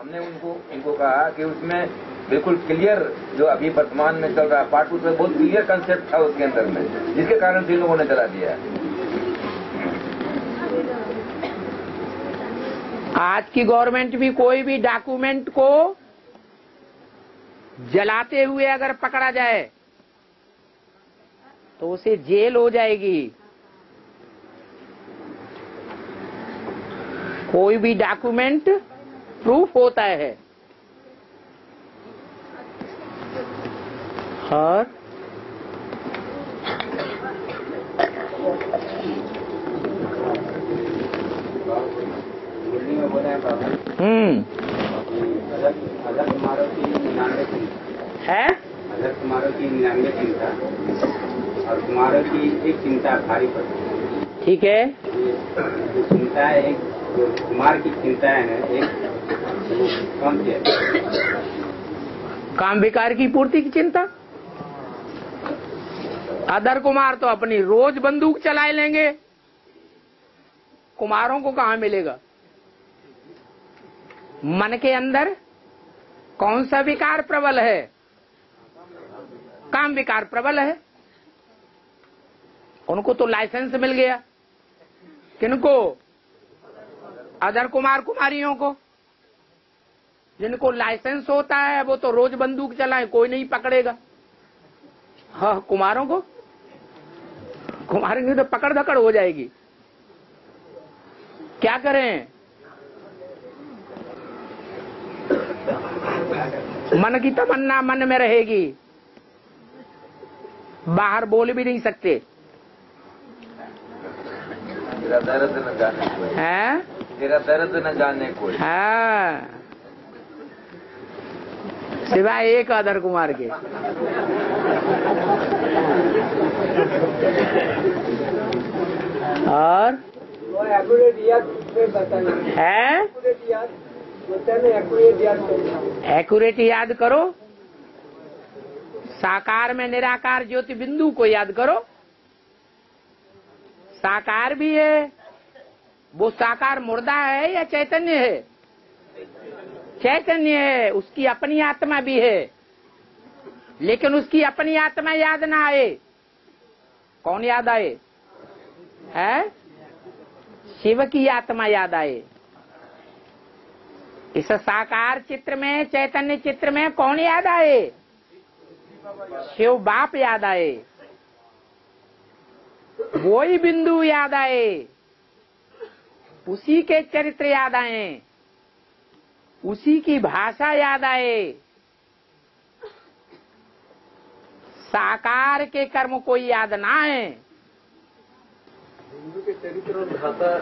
हमने उनको, इनको कहा कि उसमें बिल्कुल क्लियर जो अभी वर्तमान में चल रहा है पार्ट उसमें बहुत क्लियर कंसेप्ट था उसके अंदर में, जिसके कारण से लोगों ने चला दिया। आज की गवर्नमेंट भी कोई भी डॉक्यूमेंट को जलाते हुए अगर पकड़ा जाए तो उसे जेल हो जाएगी। कोई भी डॉक्यूमेंट प्रूफ होता है। और? बोला है? हम्म कुमारों की निन्यानवे चिंता है कुमारों की निन्यानवे चिंता और कुमारों की एक चिंता भारी पड़ती है। ठीक है चिंता एक जो कुमार की चिंताएँ हैं, एक है काम विकार की पूर्ति की चिंता? अदर कुमार तो अपनी रोज बंदूक चलाए लेंगे। कुमारों को कहा मिलेगा? मन के अंदर कौन सा विकार प्रबल है? काम विकार प्रबल है। उनको तो लाइसेंस मिल गया। किनको? अदर कुमार कुमारियों को। जिनको लाइसेंस होता है वो तो रोज बंदूक चलाए कोई नहीं पकड़ेगा। हाँ कुमारों को? कुमारों की तो पकड़ धकड़ हो जाएगी। क्या करें? मन की तमन्ना मन में रहेगी। बाहर बोल भी नहीं सकते। हैं? तेरा दर्द न जाने कोई। हाँ। सिवाय एक अदर कुमार के। और? है? एक्यूरेट याद करो। साकार में निराकार ज्योति बिंदु को याद करो। साकार भी है। वो साकार मुर्दा है या चैतन्य है? चैतन्य है, उसकी अपनी आत्मा भी है। लेकिन उसकी अपनी आत्मा याद ना आए। कौन याद आए? है? शिव की आत्मा याद आए। इस साकार चित्र में, चैतन्य चित्र में कौन याद आए? शिव बाप याद आए। वो ही बिंदु याद आए। उसी के चरित्र याद आए। उसी की भाषा याद आए। साकार के कर्म कोई याद ना आए। बिंदु के चरित्र और भाषा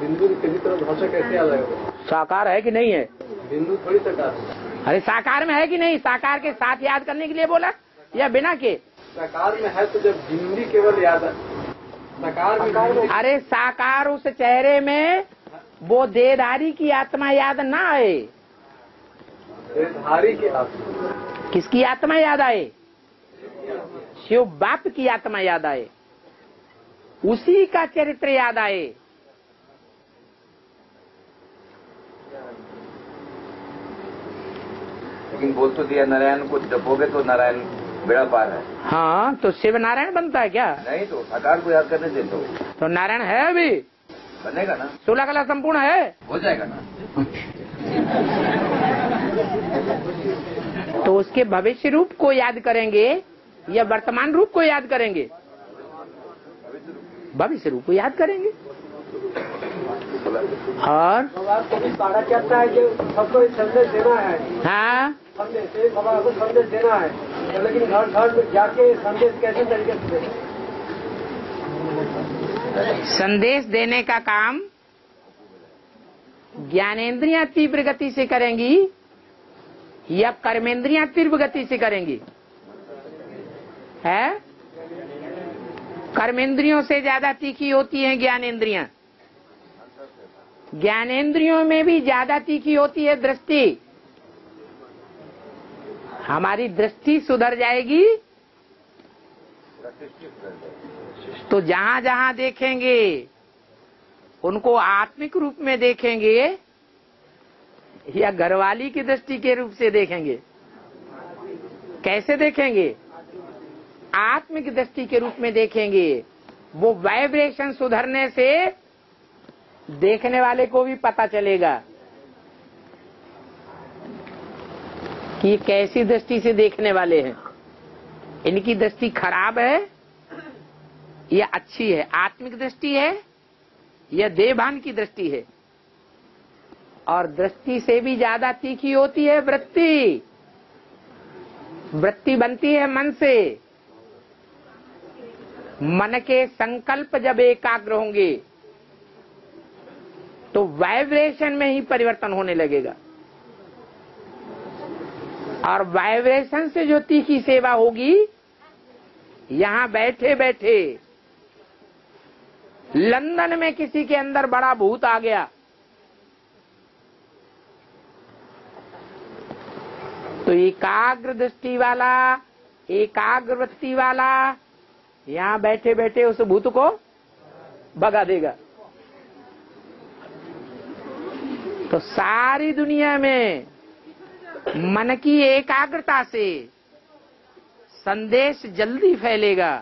बिंदु के चरित्र और भाषा कैसे याद आएगा? साकार है कि नहीं है? बिंदु थोड़ी सकार अरे साकार में है कि नहीं? साकार के साथ याद करने के लिए बोला? या बिना के? साकार में है तो जब बिंदी केवल याद अरे साकार उस चेहरे में वो देहधारी की आत्मा याद ना आए। की आत्मा। किसकी आत्मा याद आए? शिव बाप की आत्मा याद आए। उसी का चरित्र याद आए। लेकिन बोल तो दिया नारायण को जपोगे तो नारायण बेड़ा पार है। हाँ तो शिव नारायण बनता है क्या? नहीं तो साकार को याद करने दे तो। तो नारायण है अभी? बनेगा ना। सोलह कला संपूर्ण है? हो जाएगा ना। तो उसके भविष्य रूप को याद करेंगे या वर्तमान रूप को याद करेंगे? भविष्य रूप को याद करेंगे। और? है कि सबको एक संदेश, एक को संदेश देना है। तो लेकिन घर घर में जाके संदेश कैसे तरीके से संदेश देने का काम ज्ञानेन्द्रियाँ तीव्र गति से करेंगी या कर्मेंद्रियाँ तीव्र गति से करेंगी? है? कर्मेंद्रियों से ज़्यादा तीखी होती है ज्ञानेन्द्रियाँ ज्ञानेन्द्रियों में भी ज़्यादा तीखी होती है दृष्टि। हमारी दृष्टि सुधर जाएगी। तो जहाँ जहाँ देखेंगे, उनको आत्मिक रूप में देखेंगे या घरवाली की दृष्टि के रूप से देखेंगे। कैसे देखेंगे? आत्मिक दृष्टि के रूप में देखेंगे। वो वाइब्रेशन सुधरने से देखने वाले को भी पता चलेगा। कि ये कैसी दृष्टि से देखने वाले हैं? इनकी दृष्टि खराब है या अच्छी है? आत्मिक दृष्टि है या देवभान की दृष्टि है? और दृष्टि से भी ज़्यादा तीखी होती है वृत्ति। वृत्ति बनती है मन से। मन के संकल्प जब एकाग्र होंगे तो वाइब्रेशन में ही परिवर्तन होने लगेगा। और वाइब्रेशन से जो तीखी सेवा होगी, यहाँ बैठे बैठे लंदन में किसी के अंदर बड़ा भूत आ गया। तो एकाग्र दृष्टि वाला एकाग्र वृत्ति वाला यहाँ बैठे बैठे उस भूत को भगा देगा। तो सारी दुनिया में मन की एकाग्रता से संदेश जल्दी फैलेगा।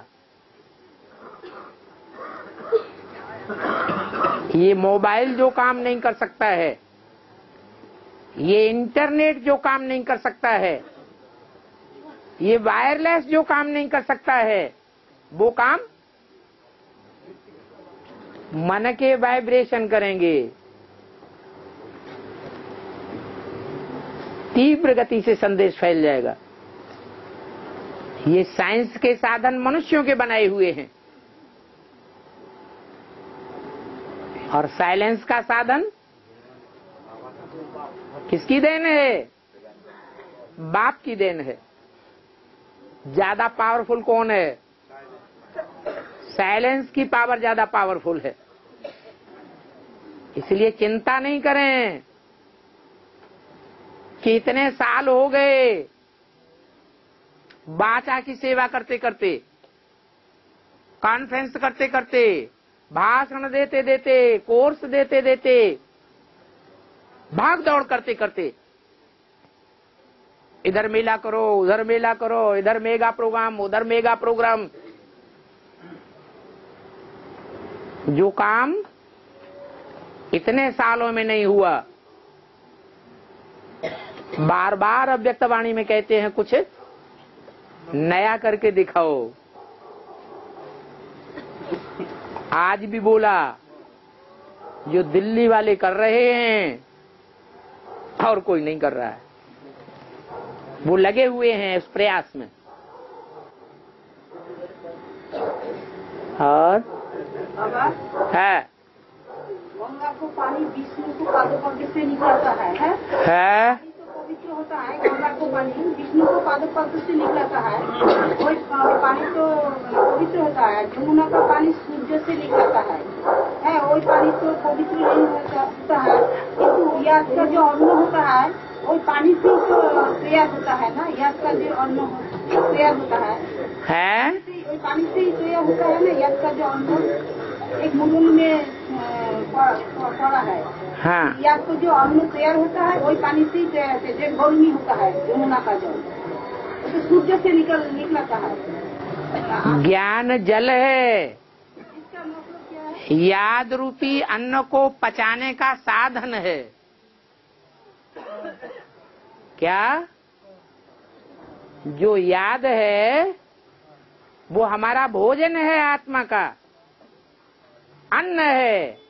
ये मोबाइल जो काम नहीं कर सकता है, ये इंटरनेट जो काम नहीं कर सकता है, ये वायरलेस जो काम नहीं कर सकता है, वो काम मन के वाइब्रेशन करेंगे। तीव्र गति से संदेश फैल जाएगा। ये साइंस के साधन मनुष्यों के बनाए हुए हैं। और साइलेंस का साधन? किसकी देन है? बाप की देन है। ज़्यादा पावरफुल कौन है? साइलेंस की पावर ज़्यादा पावरफुल है। इसलिए चिंता नहीं करें। कि इतने साल हो गए? बाचा की सेवा करते करते कॉन्फ्रेंस करते करते, भाषण देते देते कोर्स देते देते, भाग दौड़ करते करते, इधर मेला करो, उधर मेला करो, इधर मेगा प्रोग्राम, उधर मेगा प्रोग्राम। जो काम इतने सालों में नहीं हुआ बार बार अव्यक्तवाणी में कहते हैं कुछ नया करके दिखाओ। आज भी बोला जो दिल्ली वाले कर रहे हैं और कोई नहीं कर रहा है। वो लगे हुए हैं इस प्रयास में। और? है। गंगा को पानी विष्णु को पादोपद्म से निकलता है, है? है। तो होता है गंगा को पानी विष्णु को पादोपद्म से निकलता है वही पानी तो पवित्र होता है जमुना का पानी सूर्य से निकलता है। है वही पानी तो पवित्र नहीं होता है। किंतु याद का जो अन्न होता है वही पानी से तो तैयार होता है ना याद का जो अन्न तैयार होता है। है? वही पानी से ही तैयार होता है ना याद का जो अन्न एक मुंगल में पड़ा है। हाँ। या तो जो अन्न तैयार होता है वही पानी से ही तैयार होता है जो गर्मी होता है यमुना का जल। तो सूर्य से निकल निकलता है ज्ञान जल है। इसका मतलब क्या है? याद रूपी अन्न को पचाने का साधन है। क्या? जो याद है वो हमारा भोजन है आत्मा का। अन्न है।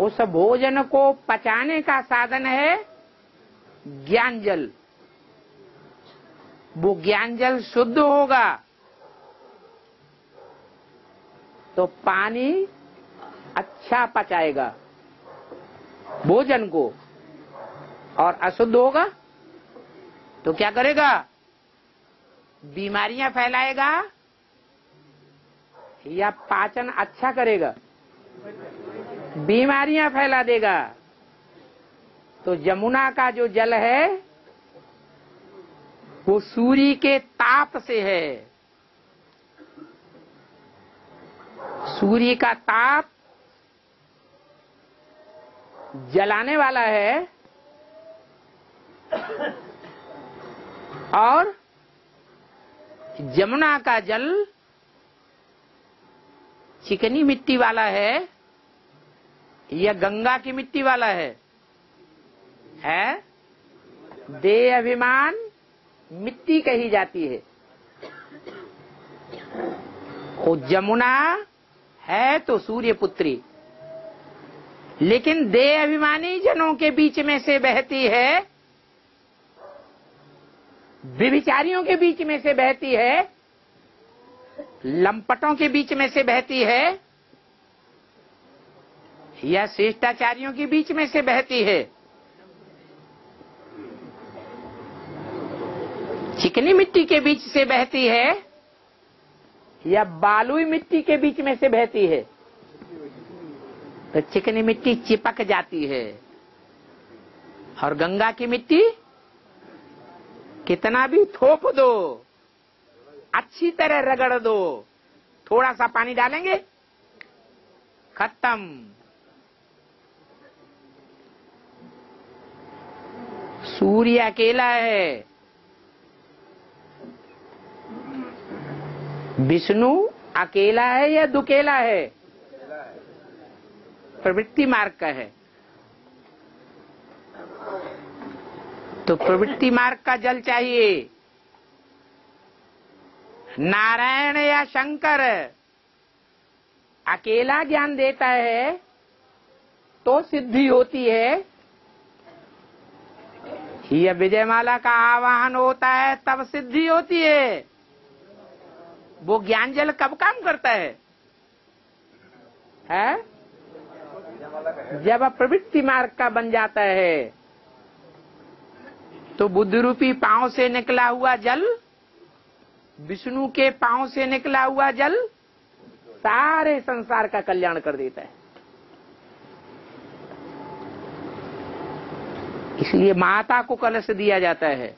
उस भोजन को पचाने का साधन है ज्ञान जल वो ज्ञान जल शुद्ध होगा। तो पानी अच्छा पचाएगा भोजन को। और अशुद्ध होगा तो क्या करेगा? बीमारियाँ फैलाएगा या पाचन अच्छा करेगा? बीमारियाँ फैला देगा। तो जमुना का जो जल है, वो सूर्य के ताप से है। सूर्य का ताप जलाने वाला है और जमुना का जल चिकनी मिट्टी वाला है। या गंगा की मिट्टी वाला है। है? दे अभिमान मिट्टी कही जाती है। वो जमुना है तो सूर्य पुत्री लेकिन दे अभिमानी जनों के बीच में से बहती है विभिचारियों के बीच में से बहती है, लंपटों के बीच में से बहती है या शिष्टाचारियों के बीच में से बहती है। चिकनी मिट्टी के बीच से बहती है या बालुई मिट्टी के बीच में से बहती है? तो चिकनी मिट्टी चिपक जाती है। और गंगा की मिट्टी? कितना भी थोप दो, अच्छी तरह रगड़ दो। थोड़ा सा पानी डालेंगे, खत्म। सूर्य अकेला है। विष्णु अकेला है या दुकेला है? प्रवृत्ति मार्ग का है। तो प्रवृत्ति मार्ग का जल चाहिए। नारायण या शंकर अकेला ज्ञान देता है तो सिद्धि होती है। यह विजयमाला का आवाहन होता है, तब सिद्धि होती है। वो ज्ञान जल कब काम करता है? है? जब प्रवृत्ति मार्ग का बन जाता है तो बुद्ध रूपी पाँव से निकला हुआ जल, विष्णु के पाँव से निकला हुआ जल, सारे संसार का कल्याण कर देता है। इसलिए माता को कलश दिया जाता है।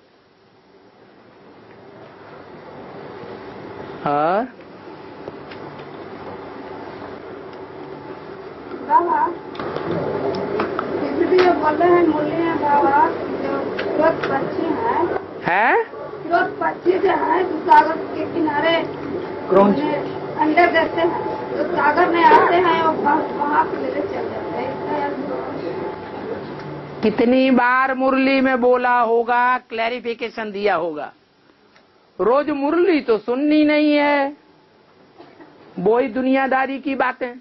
और? हैं मूल्य हैं बाबा जो पक्षी हैं है? जो है जो सागर के किनारे अंडे देते हैं जो सागर में आते हैं वो वहाँ से लेके चल जाते हैं। कितनी बार मुरली में बोला होगा क्लैरिफिकेशन दिया होगा। रोज मुरली तो सुननी नहीं है। वो ही दुनियादारी की बातें।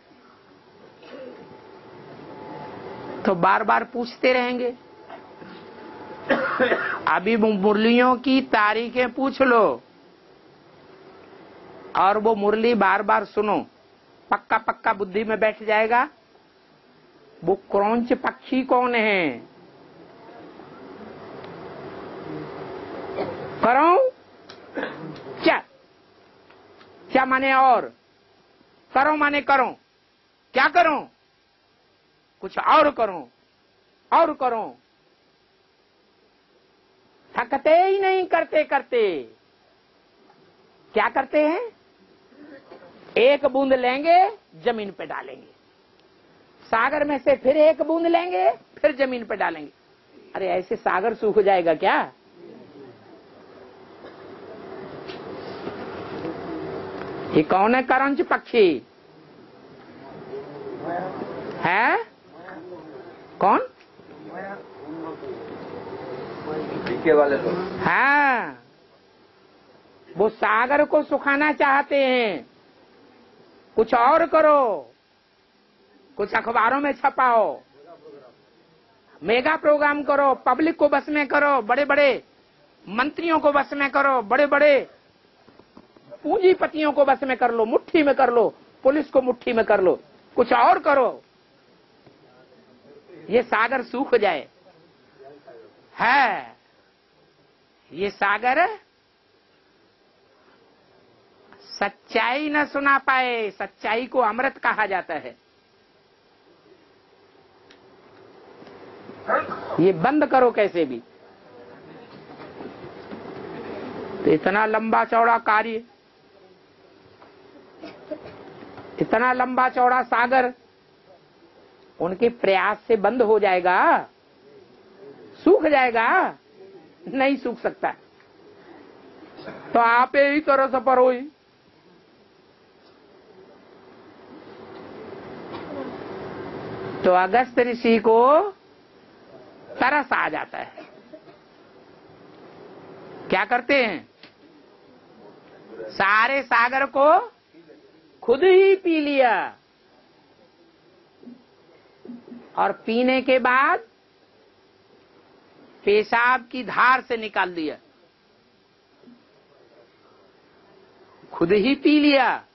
तो बार बार पूछते रहेंगे। अभी मुरलियों की तारीखें पूछ लो। और वो मुरली बार बार सुनो। पक्का पक्का बुद्धि में बैठ जाएगा। वो क्रौंच पक्षी कौन है? करो। क्या? क्या माने और? करो माने करो। क्या करो? कुछ और करो। और करो। थकते ही नहीं करते करते। क्या करते हैं? एक बूंद लेंगे, ज़मीन पे डालेंगे। सागर में से फिर एक बूंद लेंगे, फिर ज़मीन पे डालेंगे। अरे ऐसे सागर सूख जाएगा क्या? ये कौन है करंच पक्षी? है? कौन? पीके वाले लोग। हाँ। वो सागर को सुखाना चाहते हैं। कुछ और करो। कुछ अखबारों में छपाओ। मेगा प्रोग्राम करो। पब्लिक को बस में करो। बड़े बड़े मंत्रियों को बस में करो। बड़े बड़े पूंजीपतियों को बस में कर लो, मुट्ठी में कर लो, पुलिस को मुट्ठी में कर लो, कुछ और करो। ये सागर सूख जाए। है। ये सागर सच्चाई न सुना पाए, सच्चाई को अमृत कहा जाता है। ये बंद करो कैसे भी। तो इतना लंबा चौड़ा कार्य इतना लंबा चौड़ा सागर उनके प्रयास से बंद हो जाएगा, सूख जाएगा, नहीं सूख सकता। तो आप ही करो सफ़र हो तो अगस्त ऋषि को तरस आ जाता है। क्या करते हैं? सारे सागर को खुद ही पी लिया। और पीने के बाद पेशाब की धार से निकाल दिया। खुद ही पी लिया।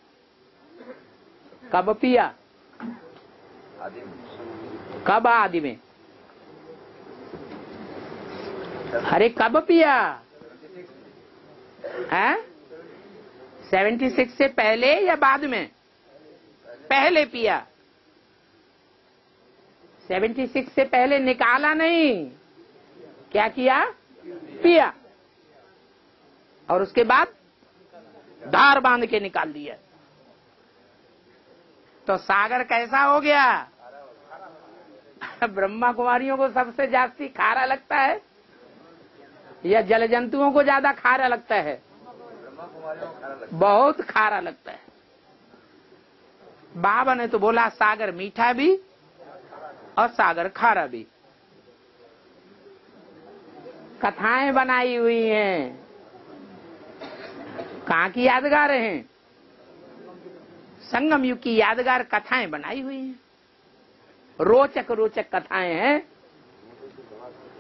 कब पिया? कब आदि में? अरे कब पिया? है? सेवेंटी सिक्स से पहले या बाद में? पहले पिया। सेवेंटी सिक्स से पहले निकाला नहीं। क्या किया? पिया। और उसके बाद धार बाँध के निकाल दिया। तो सागर कैसा हो गया? ब्रह्मा कुमारियों को सबसे जास्ती खारा लगता है या जल जंतुओं को ज़्यादा खारा लगता है? बहुत खारा लगता है। बाबा ने तो बोला, सागर मीठा भी और सागर खारा भी। कथाएँ बनाई हुई हैं। कहाँ की यादगार हैं? संगम युग की यादगार कथाएँ बनाई हुई हैं। रोचक रोचक कथाएँ हैं।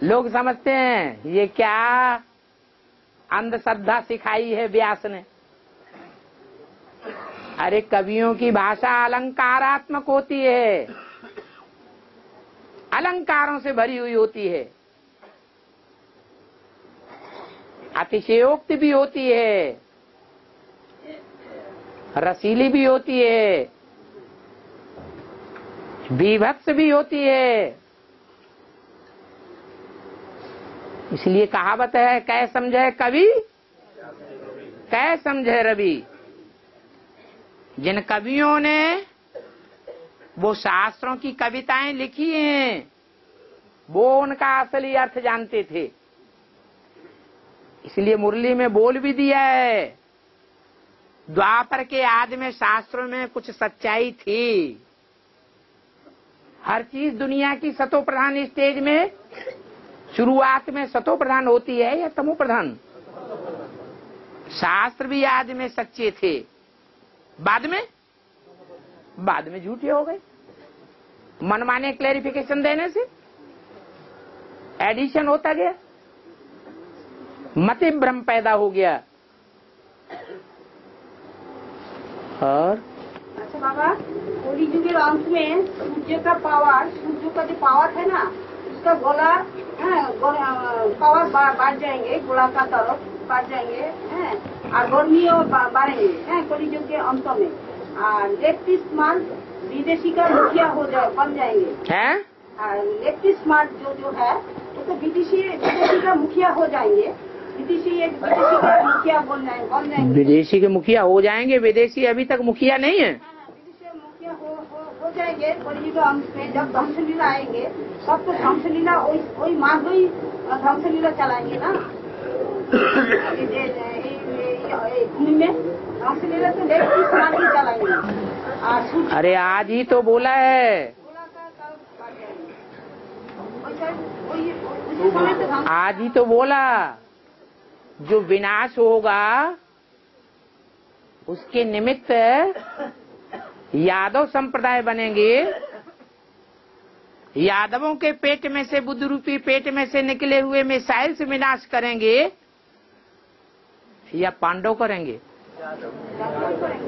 लोग समझते हैं, ये क्या अंधश्रद्धा सिखाई है व्यास ने। अरे कवियों की भाषा अलंकारात्मक होती है। अलंकारों से भरी हुई होती है। अतिशयोक्त भी होती है। रसीली भी होती है। विभत्स भी होती है। इसलिए कहावत है कै समझे कवि कै समझे रवि। जिन कवियों ने वो शास्त्रों की कविताएँ लिखी हैं, वो उनका असली अर्थ जानते थे। इसलिए मुरली में बोल भी दिया है, द्वापर के आदि में शास्त्रों में कुछ सच्चाई थी। हर चीज़ दुनिया की सतो प्रधान स्टेज में शुरुआत में सतो प्रधान होती है या तमो प्रधान? शास्त्र भी आदि में सच्चे थे। बाद में? बाद में झूठे हो गए। मनमाने क्लैरिफिकेशन देने से। एडिशन होता गया। मति भ्रम पैदा हो गया। और? अच्छा बाबा युगेर अंत में सूर्य का पावर, सूर्य का जो पावर है ना, उसका गोला पावर बढ़ जाएँगे गोला का तरफ़ बढ़ जाएँगे है, और है, कली युग के अंत में। और लेफ्टिस्ट माल विदेशी का मुखिया हो जाए बन जाएँगे। हैं लेफ्टिस्ट माल जो जो है वो तो विदेशी विदेशी का मुखिया हो जाएँगे। विदेशी विदेशी का मुखिया बन जाएँगे बन जाएँगे। विदेशी के मुखिया हो जाएँगे विदेशी अभी तक मुखिया नहीं हो, जाएँगे कलयुग अंश में जब ध्वंसलीला आएँगे तब तो ध्वंसलीला वही वही मार्ग ही ध्वंसलीला चलाएँगे ना? ये- ये- ये- ये- ये भूमि में ध्वंसलीला तो मार्ग ही चलाएँगे। अरे आज ही तो बोला है। तो ध्वंस- आज ही तो बोला। जो विनाश होगा उसके निमित्त यादव संप्रदाय बनेंगे। यादवों के पेट में से बुद्ध रूपी पेट में से निकले हुए मिसाइल से विनाश करेंगे। या पांडव करेंगे।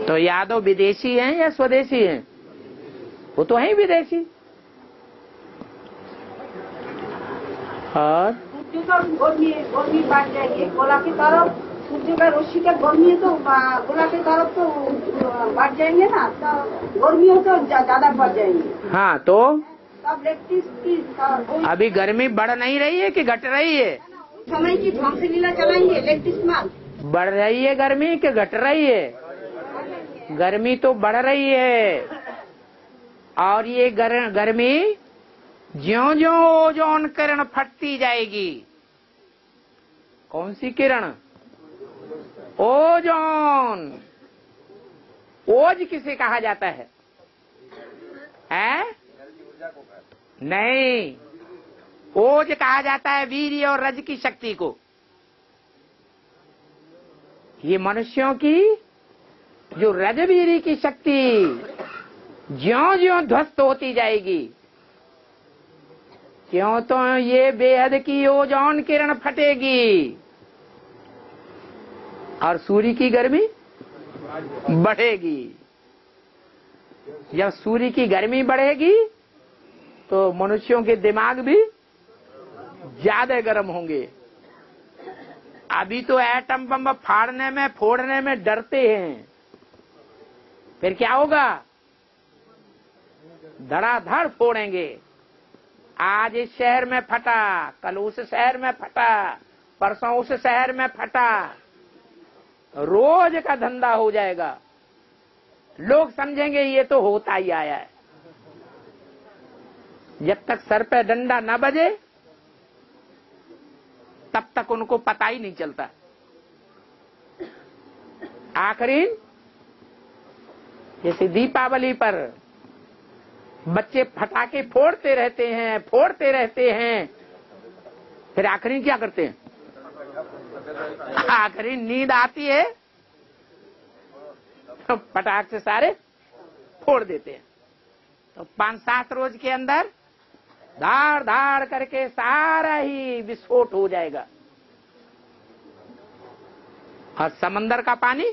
तो यादव विदेशी हैं या स्वदेशी हैं? वो तो है विदेशी। और? सूर्य गर्मी गर्मी गोला की गर्मी तो गोला की तरफ़ तो बढ़ जाएँगे ना तो गर्मियों तो ज़्यादा बढ़ जाएँगे हाँ तो तब इलेक्ट्रिस अभी गर्मी बढ़ नहीं रही है कि घट रही है? समय की ध्वंस लीला चलाएँगे इलेक्ट्रिस माल बढ़ रही है गर्मी कि घट रही है? गर्मी तो बढ़ रही है। और ये गर, गर्मी ज्यो ज्यो ओजोन किरण फटती जाएगी। कौन सी किरण? ओजोन। ओज किसे कहा जाता है? हैं? नहीं। ओज कहा जाता है वीर और रज की शक्ति को। ये मनुष्यों की जो रजवीरी की शक्ति ज्यो ज्यो ध्वस्त होती जाएगी क्यों तो ये बेहद की ओजोन किरण फटेगी। और सूर्य की गर्मी बढ़ेगी। जब सूर्य की गर्मी बढ़ेगी तो मनुष्यों के दिमाग भी ज़्यादा गर्म होंगे। अभी तो एटम बम फाड़ने में, फोड़ने में डरते हैं। फिर क्या होगा? धड़ाधड़ फोड़ेंगे। आज इस शहर में फटा, कल उस शहर में फटा, परसों उस शहर में फटा। रोज का धंधा हो जाएगा। लोग समझेंगे ये तो होता ही आया है। जब तक सर पे डंडा न बजे, तब तक उनको पता ही नहीं चलता। आखिरी, जैसे दीपावली पर बच्चे फटाके फोड़ते रहते हैं, फोड़ते रहते हैं, फिर आखिरी क्या करते हैं? आखिरी नींद आती है तो फटाक से सारे फोड़ देते हैं। तो पाँच सात रोज के अंदर धार धार करके सारा ही विस्फोट हो जाएगा। और समंदर का पानी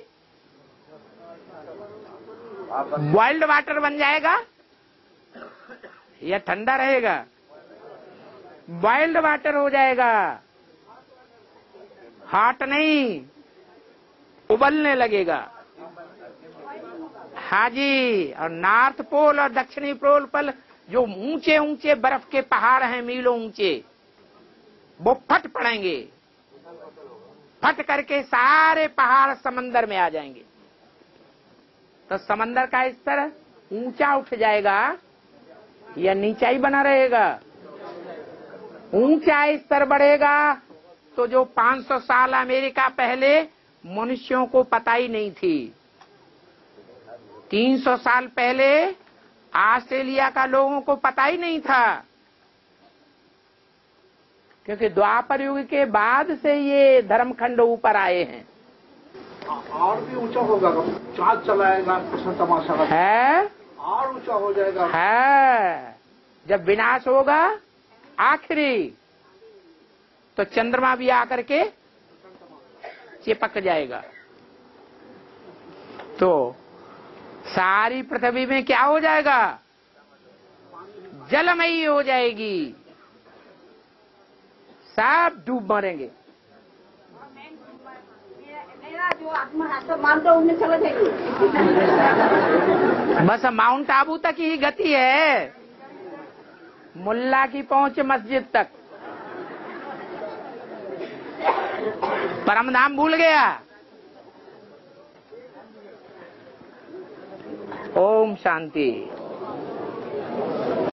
बॉइल्ड वाटर बन जाएगा या ठंडा रहेगा बॉइल्ड वाटर हो जाएगा। हॉट नहीं, उबलने लगेगा। हाँ जी, और नॉर्थ पोल और दक्षिणी पोल पर जो ऊँचे ऊँचे बर्फ़ के पहाड़ हैं, मीलों ऊँचे, वो फट पड़ेंगे। फट करके सारे पहाड़ समंदर में आ जाएँगे। तो समंदर का स्तर ऊँचा उठ जाएगा या नीचा ही बना रहेगा। ऊँचा स्तर बढ़ेगा तो जो 500 साल अमेरिका पहले मनुष्यों को पता ही नहीं थी। 300 साल पहले ऑस्ट्रेलिया का लोगों को पता ही नहीं था। क्योंकि द्वापर युग के बाद से ये धर्मखंड ऊपर आए हैं। और भी ऊँचा होगा। चाँद चलाएगा कृष्ण तमाशा है? और ऊँचा हो जाएगा। है। जब विनाश होगा आखिरी तो चंद्रमा भी आकर के चिपक जाएगा। तो सारी पृथ्वी में क्या हो जाएगा? जलमयी हो जाएगी। सब डूब मरेंगे। बस माउंट आबू तक ही गति है। मुल्ला की पहुँच मस्जिद तक। परमधाम भूल गया। ओम शांति।